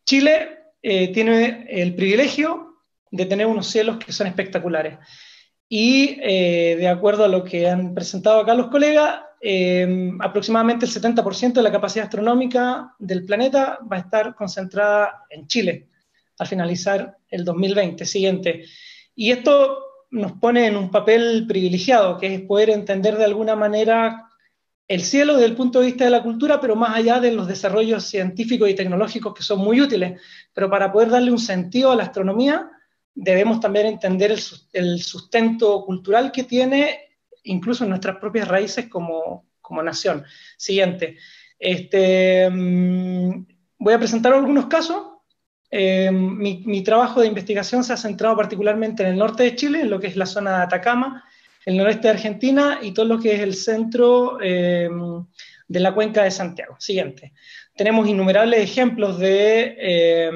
Chile tiene el privilegio de tener unos cielos que son espectaculares. Y eh, de acuerdo a lo que han presentado acá los colegas, eh, aproximadamente el 70% de la capacidad astronómica del planeta va a estar concentrada en Chile al finalizar el 2020 siguiente. Y esto nos pone en un papel privilegiado, que es poder entender de alguna manera el cielo desde el punto de vista de la cultura, pero más allá de los desarrollos científicos y tecnológicos que son muy útiles. Pero para poder darle un sentido a la astronomía, debemos también entender el, sustento cultural que tiene, incluso en nuestras propias raíces como, nación. Siguiente. Este, mm, voy a presentar algunos casos. Eh, mi, trabajo de investigación se ha centrado particularmente en el norte de Chile, en lo que es la zona de Atacama, el noreste de Argentina y todo lo que es el centro eh, de la cuenca de Santiago. Siguiente. Tenemos innumerables ejemplos de eh,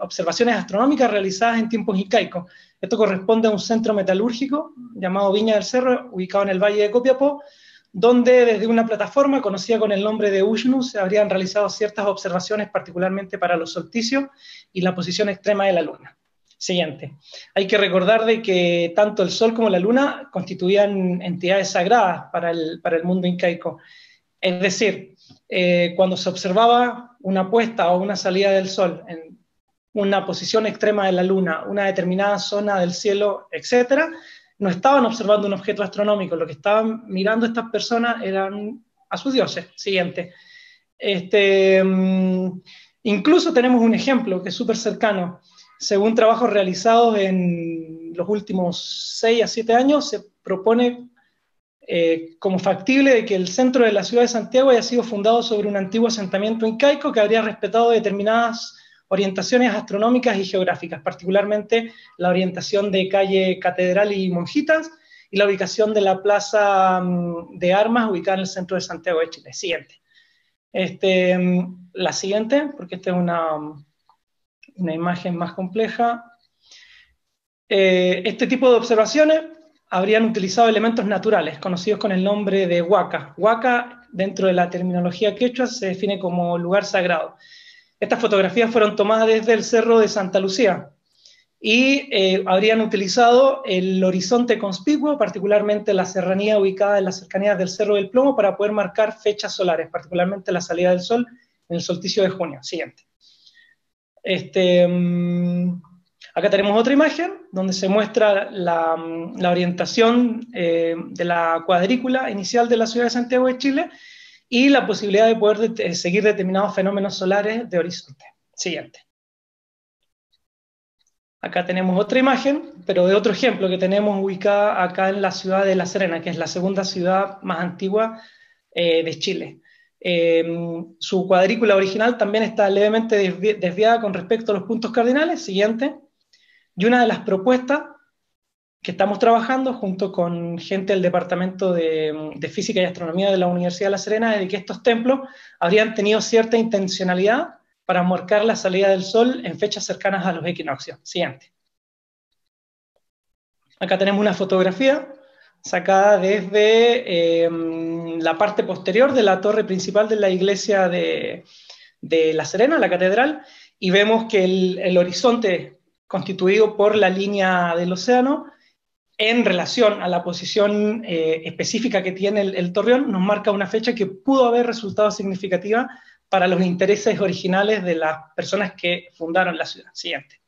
observaciones astronómicas realizadas en tiempos incaicos. Esto corresponde a un centro metalúrgico llamado Viña del Cerro, ubicado en el valle de Copiapó, donde desde una plataforma conocida con el nombre de Ushnu se habrían realizado ciertas observaciones particularmente para los solsticios y la posición extrema de la Luna. Siguiente. Hay que recordar de que tanto el Sol como la Luna constituían entidades sagradas para el, para el mundo incaico. Es decir, eh, cuando se observaba una puesta o una salida del Sol en una posición extrema de la Luna, una determinada zona del cielo, etc., no estaban observando un objeto astronómico, lo que estaban mirando estas personas eran a sus dioses. Siguiente. Este, mm, incluso tenemos un ejemplo que es súper cercano. Según trabajos realizados en los últimos 6 a 7 años, se propone eh, como factible de que el centro de la ciudad de Santiago haya sido fundado sobre un antiguo asentamiento incaico que habría respetado determinadas orientaciones astronómicas y geográficas, particularmente la orientación de calle Catedral y Monjitas y la ubicación de la plaza mm, de armas ubicada en el centro de Santiago de Chile. Siguiente. Este, mm, la siguiente, porque esta es una, una imagen más compleja. Eh, este tipo de observaciones habrían utilizado elementos naturales, conocidos con el nombre de huaca. Huaca, dentro de la terminología quechua, se define como lugar sagrado. Estas fotografías fueron tomadas desde el Cerro de Santa Lucía y eh, habrían utilizado el horizonte conspicuo, particularmente la serranía ubicada en las cercanías del Cerro del Plomo, para poder marcar fechas solares, particularmente la salida del sol en el solsticio de junio. Siguiente. Este, mm, Acá tenemos otra imagen donde se muestra la, orientación eh, de la cuadrícula inicial de la ciudad de Santiago de Chile y la posibilidad de poder seguir determinados fenómenos solares de horizonte. Siguiente. Acá tenemos otra imagen, pero de otro ejemplo que tenemos ubicada acá en la ciudad de La Serena, que es la segunda ciudad más antigua eh, de Chile. Eh, su cuadrícula original también está levemente desviada con respecto a los puntos cardinales. Siguiente. Y una de las propuestas que estamos trabajando junto con gente del Departamento de, Física y Astronomía de la Universidad de La Serena es de que estos templos habrían tenido cierta intencionalidad para marcar la salida del Sol en fechas cercanas a los equinoccios. Siguiente. Acá tenemos una fotografía sacada desde eh, la parte posterior de la torre principal de la iglesia de, La Serena, la catedral, y vemos que el horizonte constituido por la línea del océano, en relación a la posición eh, específica que tiene el, torreón, nos marca una fecha que pudo haber resultado significativa para los intereses originales de las personas que fundaron la ciudad. Siguiente.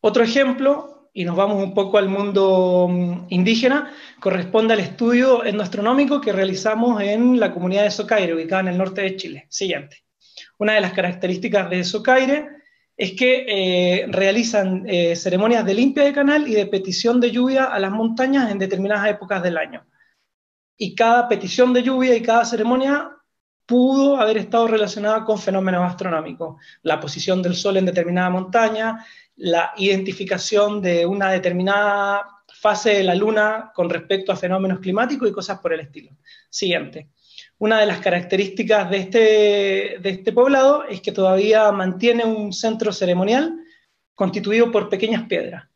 Otro ejemplo, y nos vamos un poco al mundo mm, indígena, corresponde al estudio etnoastronómico que realizamos en la comunidad de Socaire, ubicada en el norte de Chile. Siguiente. Una de las características de Socaire es que eh, realizan eh, ceremonias de limpia de canal y de petición de lluvia a las montañas en determinadas épocas del año. Y cada petición de lluvia y cada ceremonia pudo haber estado relacionada con fenómenos astronómicos, la posición del Sol en determinada montaña, la identificación de una determinada fase de la Luna con respecto a fenómenos climáticos y cosas por el estilo. Siguiente. Una de las características de este, de este poblado es que todavía mantiene un centro ceremonial constituido por pequeñas piedras.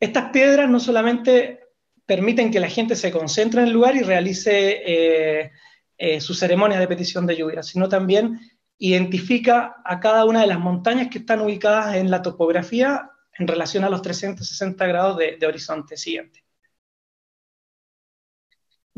Estas piedras no solamente permiten que la gente se concentre en el lugar y realice eh, eh, su ceremonia de petición de lluvia, sino también identifica a cada una de las montañas que están ubicadas en la topografía en relación a los 360 grados de, horizonte siguiente.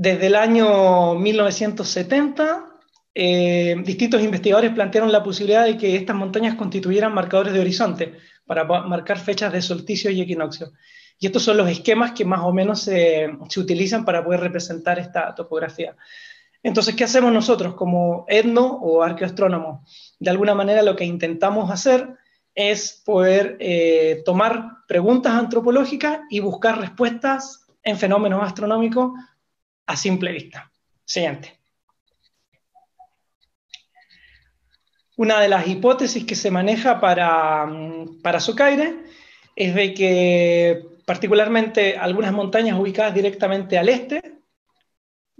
Desde el año 1970, eh, distintos investigadores plantearon la posibilidad de que estas montañas constituyeran marcadores de horizonte para marcar fechas de solsticio y equinoccio. Y estos son los esquemas que más o menos se, utilizan para poder representar esta topografía. Entonces, ¿qué hacemos nosotros como etno o arqueoastrónomos? De alguna manera lo que intentamos hacer es poder eh, tomar preguntas antropológicas y buscar respuestas en fenómenos astronómicos a simple vista. Siguiente. Una de las hipótesis que se maneja para, para Socaire es de que particularmente algunas montañas ubicadas directamente al este,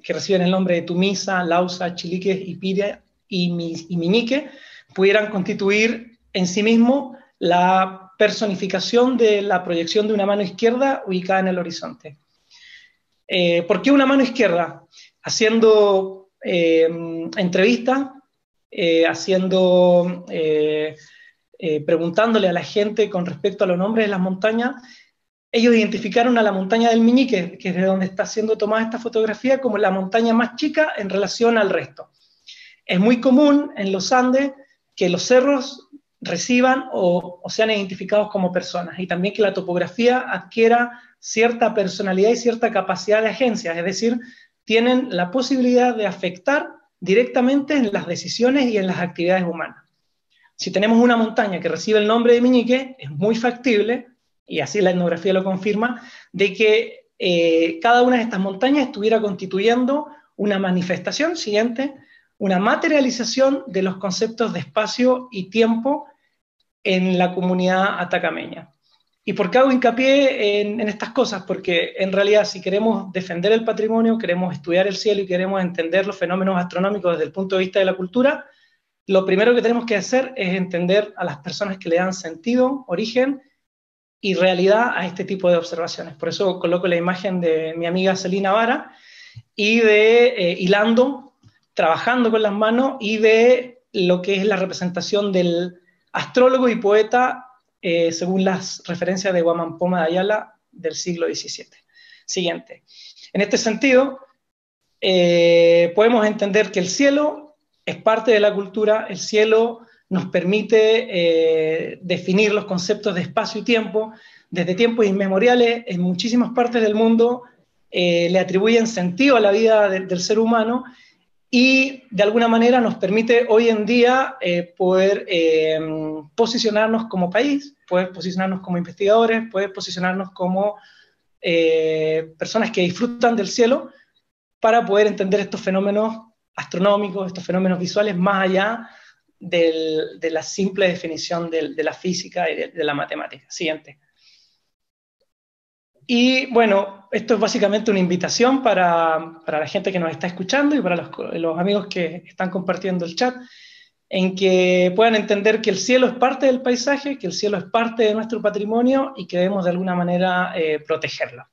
que reciben el nombre de Tumisa, Lausa, Chilique, Ipiria y, y Miñique, pudieran constituir en sí mismo la personificación de la proyección de una mano izquierda ubicada en el horizonte. Eh, ¿Por qué una mano izquierda? Haciendo eh, entrevistas, eh, haciendo, preguntándole a la gente con respecto a los nombres de las montañas, ellos identificaron a la montaña del Miñique, que es de donde está siendo tomada esta fotografía, como la montaña más chica en relación al resto. Es muy común en los Andes que los cerros reciban o, sean identificados como personas y también que la topografía adquiera cierta personalidad y cierta capacidad de agencia, es decir, tienen la posibilidad de afectar directamente en las decisiones y en las actividades humanas. Si tenemos una montaña que recibe el nombre de Miñique, es muy factible y así la etnografía lo confirma, de que eh, cada una de estas montañas estuviera constituyendo una manifestación siguiente, una materialización de los conceptos de espacio y tiempo en la comunidad atacameña. ¿Y por qué hago hincapié en, en, estas cosas? Porque en realidad si queremos defender el patrimonio, queremos estudiar el cielo y queremos entender los fenómenos astronómicos desde el punto de vista de la cultura, lo primero que tenemos que hacer es entender a las personas que le dan sentido, origen y realidad a este tipo de observaciones. Por eso coloco la imagen de mi amiga Celina Vara y de eh, hilando, trabajando con las manos y de lo que es la representación del astrólogo y poeta eh, según las referencias de Guamampoma de Ayala del siglo XVII. Siguiente. En este sentido, eh, podemos entender que el cielo es parte de la cultura, el cielo nos permite eh, definir los conceptos de espacio y tiempo. Desde tiempos inmemoriales, en muchísimas partes del mundo, le atribuyen sentido a la vida del ser humano y de alguna manera nos permite hoy en día eh, poder posicionarnos como país, poder posicionarnos como investigadores, poder posicionarnos como personas que disfrutan del cielo para poder entender estos fenómenos astronómicos, estos fenómenos visuales más allá de la simple definición de, la física y de, la matemática. Siguiente. Y bueno, esto es básicamente una invitación para, la gente que nos está escuchando y para los, amigos que están compartiendo el chat, en que puedan entender que el cielo es parte del paisaje, que el cielo es parte de nuestro patrimonio y que debemos de alguna manera eh, protegerlo.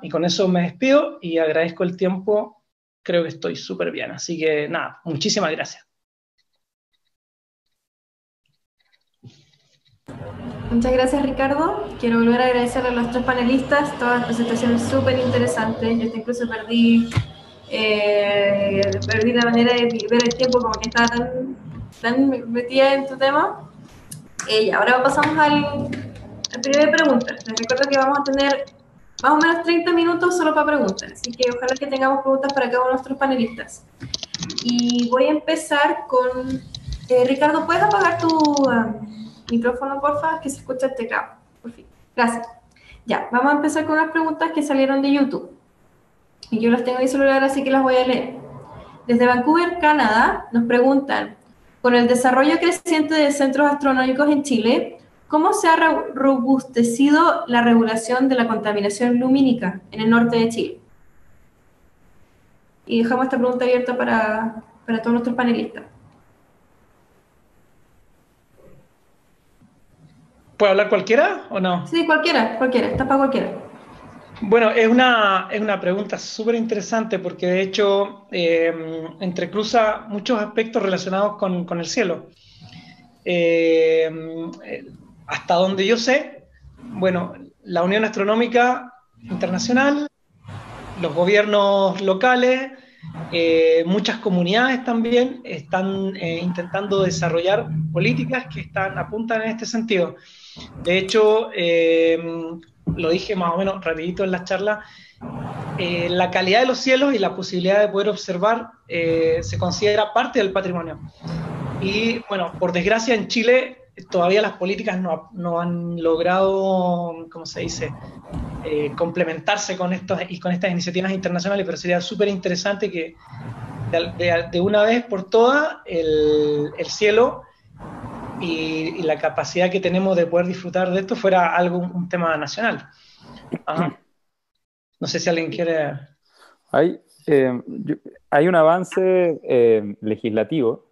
y con eso me despido y agradezco el tiempo. Creo que estoy súper bien. Así que nada, muchísimas gracias. Muchas gracias Ricardo. Quiero volver a agradecer a los tres panelistas, todas las presentaciones súper interesantes. Yo incluso perdí, eh, perdí la manera de ver el tiempo como que estaba tan, tan metida en tu tema. Y ahora pasamos al, al periodo de preguntas. Les recuerdo que vamos a tener más o menos 30 minutos solo para preguntas, así que ojalá que tengamos preguntas para cada uno de nuestros panelistas. Y voy a empezar con... Eh, Ricardo, ¿puedes apagar tu... Um, Micrófono, porfa, que se escucha el teclado. Por fin. Gracias. Ya, vamos a empezar con unas preguntas que salieron de YouTube. Y yo las tengo en mi celular, así que las voy a leer. Desde Vancouver, Canadá, nos preguntan, con el desarrollo creciente de centros astronómicos en Chile, ¿cómo se ha robustecido la regulación de la contaminación lumínica en el norte de Chile? Y dejamos esta pregunta abierta para, para todos nuestros panelistas. ¿Puede hablar cualquiera o no? Sí, cualquiera, cualquiera, está para cualquiera. Bueno, es una, es una pregunta súper interesante porque de hecho eh, entrecruza muchos aspectos relacionados con, con el cielo. Eh, hasta donde yo sé, bueno, la Unión Astronómica Internacional, los gobiernos locales, eh, muchas comunidades también están intentando desarrollar políticas que están apuntan en este sentido. De hecho, eh, lo dije más o menos rapidito en la charla, eh, la calidad de los cielos y la posibilidad de poder observar eh, se considera parte del patrimonio. Y bueno, por desgracia en Chile todavía las políticas no, han logrado, ¿cómo se dice?, complementarse con, estos, y con estas iniciativas internacionales, pero sería súper interesante que de, una vez por todas el cielo y, la capacidad que tenemos de poder disfrutar de esto fuera algo, un tema nacional. No sé si alguien quiere... Hay, eh, hay un avance eh, legislativo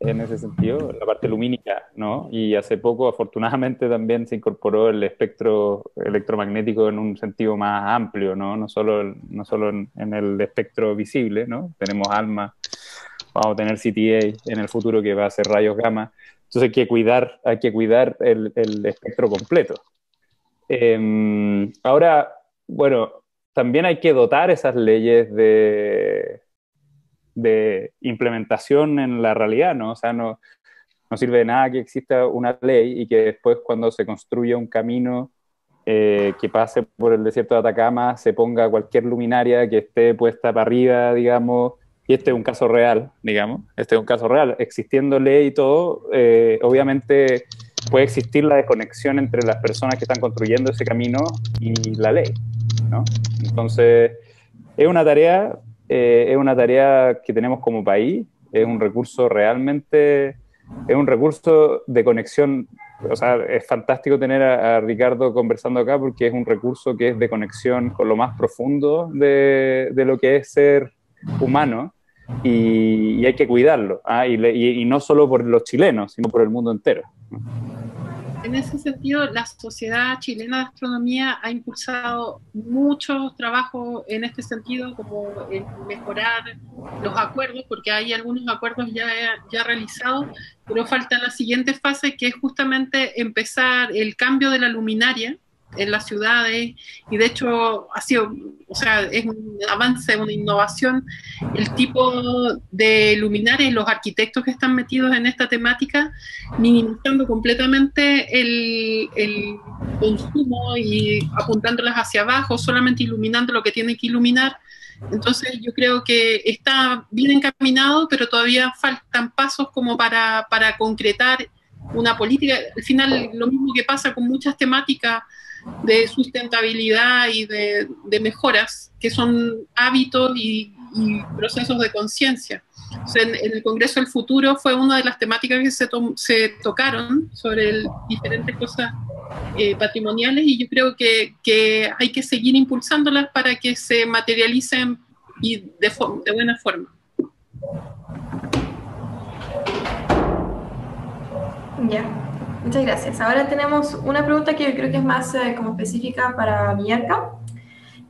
en ese sentido, la parte lumínica, ¿no? Y hace poco, afortunadamente, también se incorporó el espectro electromagnético en un sentido más amplio, ¿no? No solo, no solo en, en el espectro visible, ¿no? Tenemos ALMA, vamos a tener CTA en el futuro que va a ser rayos gamma. Entonces hay que cuidar, hay que cuidar el, espectro completo. Em, ahora, bueno, también hay que dotar esas leyes de, implementación en la realidad, ¿no? O sea, no, no sirve de nada que exista una ley y que después cuando se construya un camino eh, que pase por el desierto de Atacama se ponga cualquier luminaria que esté puesta para arriba, digamos, y este es un caso real, digamos, este es un caso real, existiendo ley y todo, eh, obviamente puede existir la desconexión entre las personas que están construyendo ese camino y la ley, ¿no? Entonces, es una tarea, eh, es una tarea que tenemos como país, es un recurso realmente, es un recurso de conexión, o sea, es fantástico tener a, Ricardo conversando acá porque es un recurso que es de conexión con lo más profundo de, de lo que es ser humano y, hay que cuidarlo, ¿ah? y, no solo por los chilenos, sino por el mundo entero. En ese sentido, la Sociedad Chilena de Astronomía ha impulsado muchos trabajos en este sentido, como mejorar los acuerdos, porque hay algunos acuerdos ya, ya realizados, pero falta la siguiente fase, que es justamente empezar el cambio de la luminaria, en las ciudades y de hecho ha sido, o sea, es un avance, una innovación el tipo de luminarias, los arquitectos que están metidos en esta temática, minimizando completamente el, el consumo y apuntándolas hacia abajo, solamente iluminando lo que tiene que iluminar. Entonces yo creo que está bien encaminado, pero todavía faltan pasos como para, para concretar una política. Al final lo mismo que pasa con muchas temáticas de sustentabilidad y de, mejoras, que son hábitos y, procesos de conciencia. en, el Congreso del Futuro fue una de las temáticas que se, se tocaron sobre diferentes cosas eh, patrimoniales y yo creo que, que, hay que seguir impulsándolas para que se materialicen y de, de buena forma. Ya. Muchas gracias. Ahora tenemos una pregunta que yo creo que es más eh, como específica para Villarca.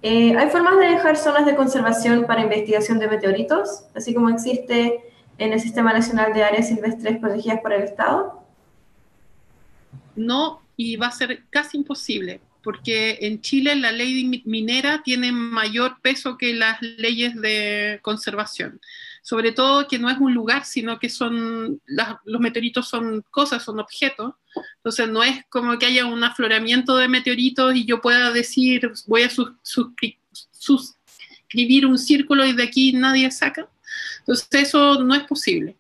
Eh, ¿Hay formas de dejar zonas de conservación para investigación de meteoritos, así como existe en el Sistema Nacional de Áreas Silvestres Protegidas por el Estado? No, y va a ser casi imposible, porque en Chile la ley minera tiene mayor peso que las leyes de conservación sobre todo que no es un lugar, sino que son, los meteoritos son cosas, son objetos. Entonces no es como que haya un afloramiento de meteoritos y yo pueda decir, voy a suscribir un círculo y de aquí nadie saca. Entonces eso no es posible.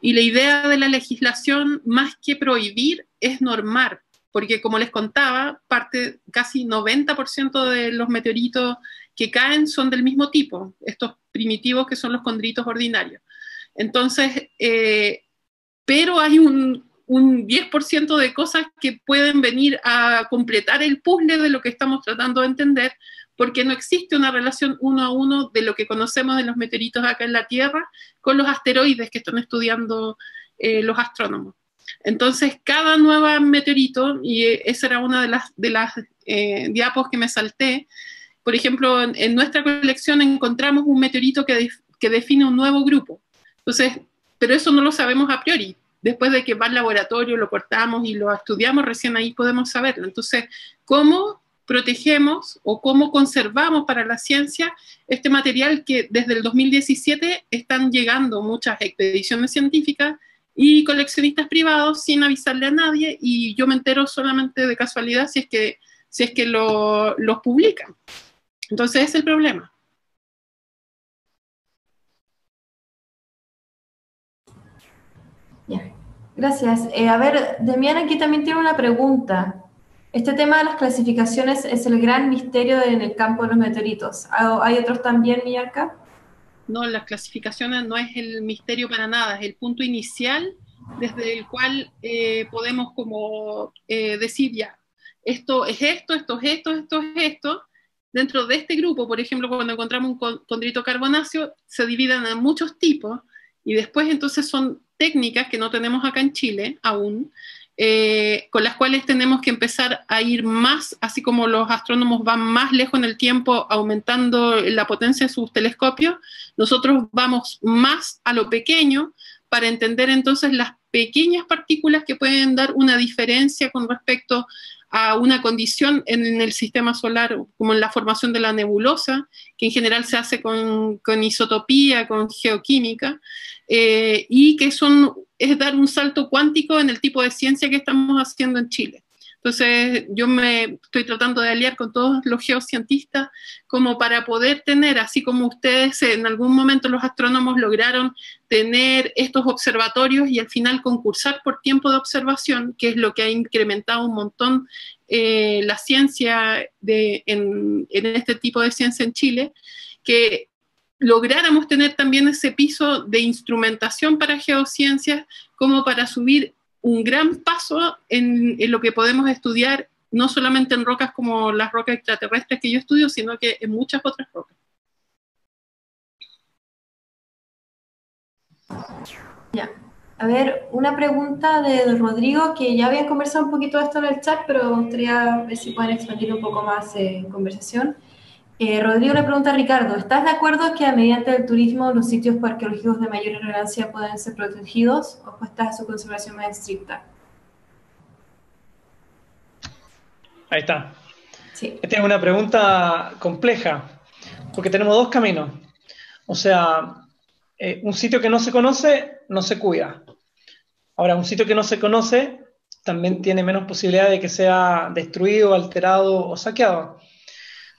Y la idea de la legislación, más que prohibir, es normar, porque como les contaba, parte casi 90% de los meteoritos que caen son del mismo tipo, estos primitivos que son los condritos ordinarios. Entonces, eh, pero hay un, un 10% de cosas que pueden venir a completar el puzzle de lo que estamos tratando de entender, porque no existe una relación uno a uno de lo que conocemos de los meteoritos acá en la Tierra con los asteroides que están estudiando eh, los astrónomos. Entonces, cada nuevo meteorito, y esa era una de las, de eh, diapos que me salté, por ejemplo, en, nuestra colección encontramos un meteorito que, que define un nuevo grupo. Entonces, pero eso no lo sabemos a priori después de que va al laboratorio, lo cortamos y lo estudiamos, recién ahí podemos saberlo. Entonces, ¿cómo protegemos o cómo conservamos para la ciencia este material que desde el 2017 están llegando muchas expediciones científicas y coleccionistas privados sin avisarle a nadie y yo me entero solamente de casualidad si es que, si es que lo, los publican. Entonces ese es el problema. Gracias. Eh, a ver, Demian aquí también tiene una pregunta. Este tema de las clasificaciones es el gran misterio en el campo de los meteoritos. ¿Hay otros también, Millarca? No, las clasificaciones no es el misterio para nada, es el punto inicial desde el cual eh, podemos como eh, decir ya, esto es esto, esto es esto, esto es esto. Dentro de este grupo, por ejemplo, cuando encontramos un condrito carbonáceo, se dividen en muchos tipos y después entonces son técnicas que no tenemos acá en Chile aún, eh, con las cuales tenemos que empezar a ir más, así como los astrónomos van más lejos en el tiempo, aumentando la potencia de sus telescopios, nosotros vamos más a lo pequeño para entender entonces las pequeñas partículas que pueden dar una diferencia con respecto a una condición en el sistema solar, como en la formación de la nebulosa, que en general se hace con, isotopía, con geoquímica, eh, y que son, es dar un salto cuántico en el tipo de ciencia que estamos haciendo en Chile. Entonces, yo me estoy tratando de aliar con todos los geocientistas como para poder tener, así como ustedes en algún momento los astrónomos lograron tener estos observatorios y al final concursar por tiempo de observación, que es lo que ha incrementado un montón eh, la ciencia en, en este tipo de ciencia en Chile, que lográramos tener también ese piso de instrumentación para geociencias como para subir un gran paso en, lo que podemos estudiar, no solamente en rocas como las rocas extraterrestres que yo estudio, sino que en muchas otras rocas. Ya. A ver, una pregunta de Rodrigo, que ya había conversado un poquito esto en el chat, pero me gustaría ver si pueden expandir un poco más en conversación. Eh, Rodrigo le pregunta a Ricardo, ¿estás de acuerdo que mediante el turismo los sitios arqueológicos de mayor relevancia pueden ser protegidos o estás a su conservación más estricta? Ahí está. Sí. Esta es una pregunta compleja, porque tenemos dos caminos. O sea, eh, un sitio que no se conoce, no se cuida. Ahora, un sitio que no se conoce también tiene menos posibilidad de que sea destruido, alterado o saqueado.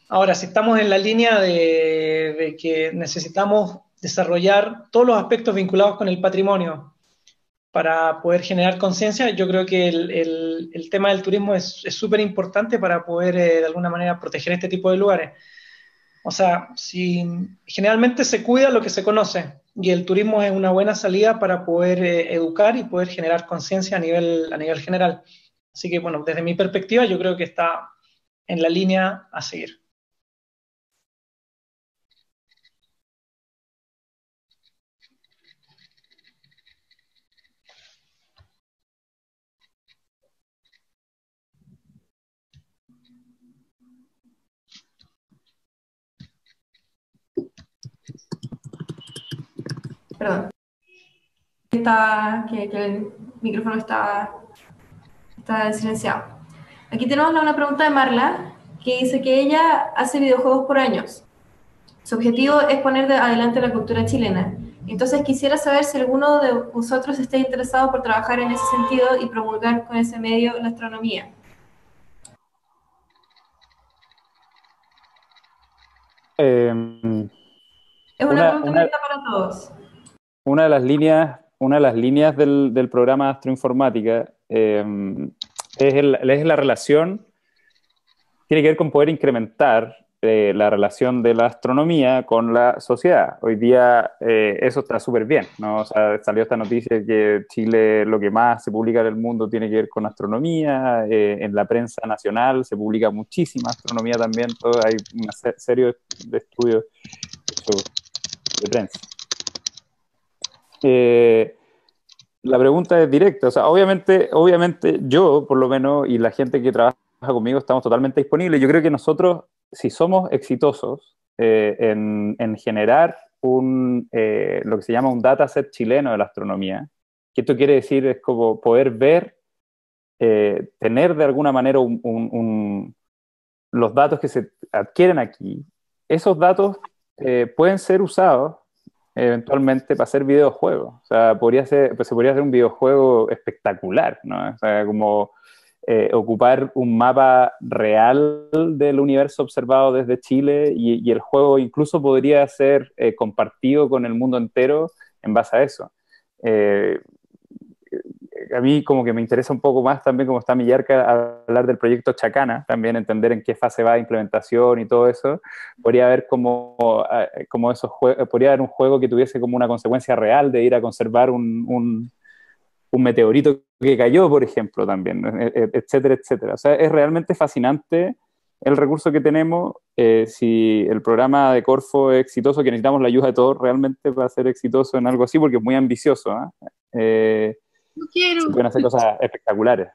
Ahora, si estamos en la línea de, que necesitamos desarrollar todos los aspectos vinculados con el patrimonio para poder generar conciencia, yo creo que el, tema del turismo es súper importante para poder eh, de alguna manera proteger este tipo de lugares. O sea, si generalmente se cuida lo que se conoce y el turismo es una buena salida para poder eh, educar y poder generar conciencia a nivel, a nivel general. Así que, bueno, desde mi perspectiva, yo creo que está en la línea a seguir. Perdón. Está, que, el micrófono está, está silenciado. Aquí tenemos una pregunta de Marla, que dice que ella hace videojuegos por años. Su objetivo es poner adelante la cultura chilena. Entonces quisiera saber si alguno de vosotros está interesado por trabajar en ese sentido y promulgar con ese medio la astronomía. Em, es una, pregunta para todos una de las líneas, una de las líneas del, del programa de astroinformática em, es, es, la relación, tiene que ver con poder incrementar eh, la relación de la astronomía con la sociedad. Hoy día eh, eso está súper bien, ¿no? O sea, salió esta noticia que Chile lo que más se publica en el mundo tiene que ver con astronomía, eh, en la prensa nacional se publica muchísima astronomía también, todo, hay una serie de estudios de prensa. La pregunta es directa, o sea, obviamente, obviamente yo, por lo menos, y la gente que trabaja conmigo estamos totalmente disponibles. Yo creo que nosotros si somos exitosos eh, en, generar un, eh, lo que se llama un dataset chileno de la astronomía, que esto quiere decir es como poder ver, eh, tener de alguna manera los datos que se adquieren aquí, esos datos pueden ser usados eventualmente para hacer videojuegos. O sea, podría ser, pues se podría hacer un videojuego espectacular, ¿no? O sea, como eh, ocupar un mapa real del universo observado desde Chile y, el juego incluso podría ser eh, compartido con el mundo entero en base a eso. Eh, a mí como que me interesa un poco más también como está Millarca hablar del proyecto Chacana, también entender en qué fase va de implementación y todo eso. Podría haber como, como esos podría haber un juego que tuviese como una consecuencia real de ir a conservar un un meteorito que cayó, por ejemplo, también, e, e, etcétera, etcétera. O sea, es realmente fascinante el recurso que tenemos. Eh, si el programa de Corfo es exitoso, que necesitamos la ayuda de todos realmente para ser exitoso en algo así, porque es muy ambicioso. ¿ah? ¿eh? Quiero. Se pueden hacer cosas espectaculares.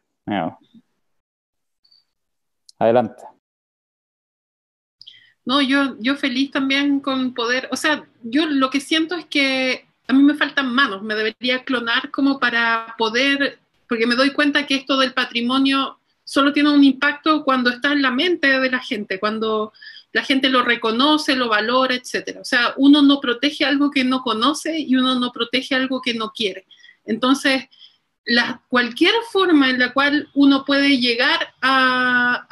Adelante. No, yo, yo feliz también con poder, o sea, yo lo que siento es que a mí me faltan manos, me debería clonar como para poder, porque me doy cuenta que esto del patrimonio solo tiene un impacto cuando está en la mente de la gente, cuando la gente lo reconoce, lo valora, etc. O sea, uno no protege algo que no conoce y uno no protege algo que no quiere. Entonces, la, cualquier forma en la cual uno puede llegar a,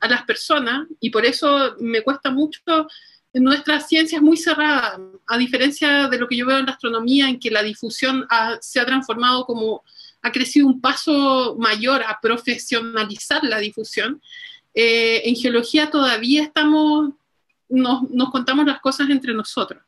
a, las personas, y por eso me cuesta mucho nuestra ciencia es muy cerrada, a diferencia de lo que yo veo en la astronomía, en que la difusión se ha transformado como, ha crecido un paso mayor a profesionalizar la difusión. Eh, en geología todavía estamos, nos, nos contamos las cosas entre nosotros.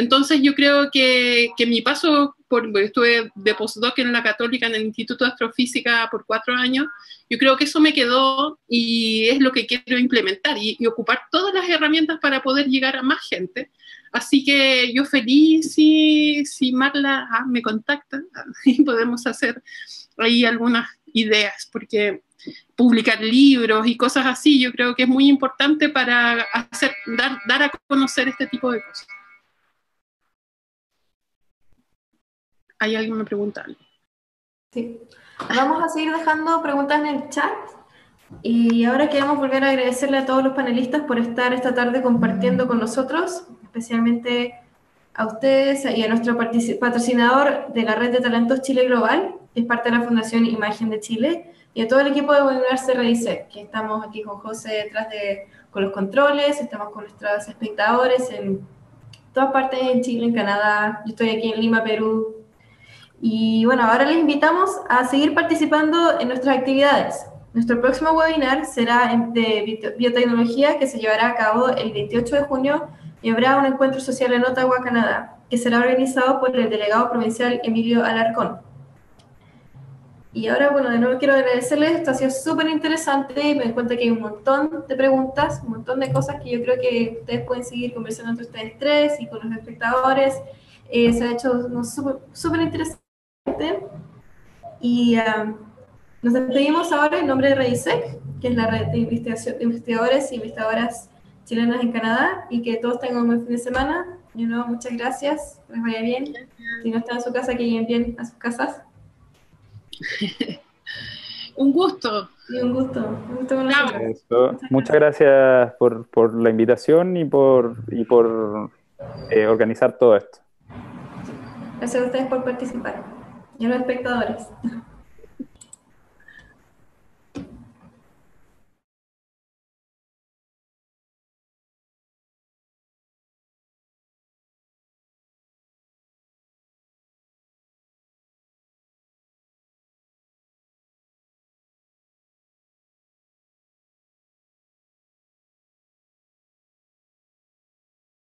Entonces yo creo que, que mi paso, por, estuve de postdoc en la Católica en el Instituto de Astrofísica por cuatro años, yo creo que eso me quedó y es lo que quiero implementar y, ocupar todas las herramientas para poder llegar a más gente. Así que yo feliz si, si Marla ah, me contacta y podemos hacer ahí algunas ideas, porque publicar libros y cosas así, yo creo que es muy importante para hacer, dar, dar a conocer este tipo de cosas. Hay alguien me pregunta Sí. Vamos a seguir dejando preguntas en el chat. Y ahora queremos volver a agradecerle a todos los panelistas por estar esta tarde compartiendo con nosotros, especialmente a ustedes y a nuestro patrocinador de la Red de Talentos Chile Global, que es parte de la Fundación Imagen de Chile, y a todo el equipo de Webinar CRIC, que estamos aquí con José detrás de con los controles, estamos con nuestros espectadores en todas partes en Chile, en Canadá, yo estoy aquí en Lima, Perú, y bueno, ahora les invitamos a seguir participando en nuestras actividades. Nuestro próximo webinar será de biotecnología que se llevará a cabo el 28 de junio y habrá un encuentro social en Ottawa, Canadá, que será organizado por el delegado provincial Emilio Alarcón. Y ahora, bueno, de nuevo quiero agradecerles, esto ha sido súper interesante y me doy cuenta que hay un montón de preguntas, un montón de cosas que yo creo que ustedes pueden seguir conversando entre ustedes tres y con los espectadores. Eh, se ha hecho súper interesante y um, nos despedimos ahora en nombre de REDISEC, que es la red de, investigadores y investigadoras chilenas en Canadá, y que todos tengan un buen fin de semana. Y nuevo, muchas gracias, que les vaya bien. Si no están en su casa, que lleguen bien a sus casas. un gusto. Y un gusto. Un gusto con Muchas, gracias por, por, la invitación y por, y por eh, organizar todo esto. Gracias a ustedes por participar y a los espectadores.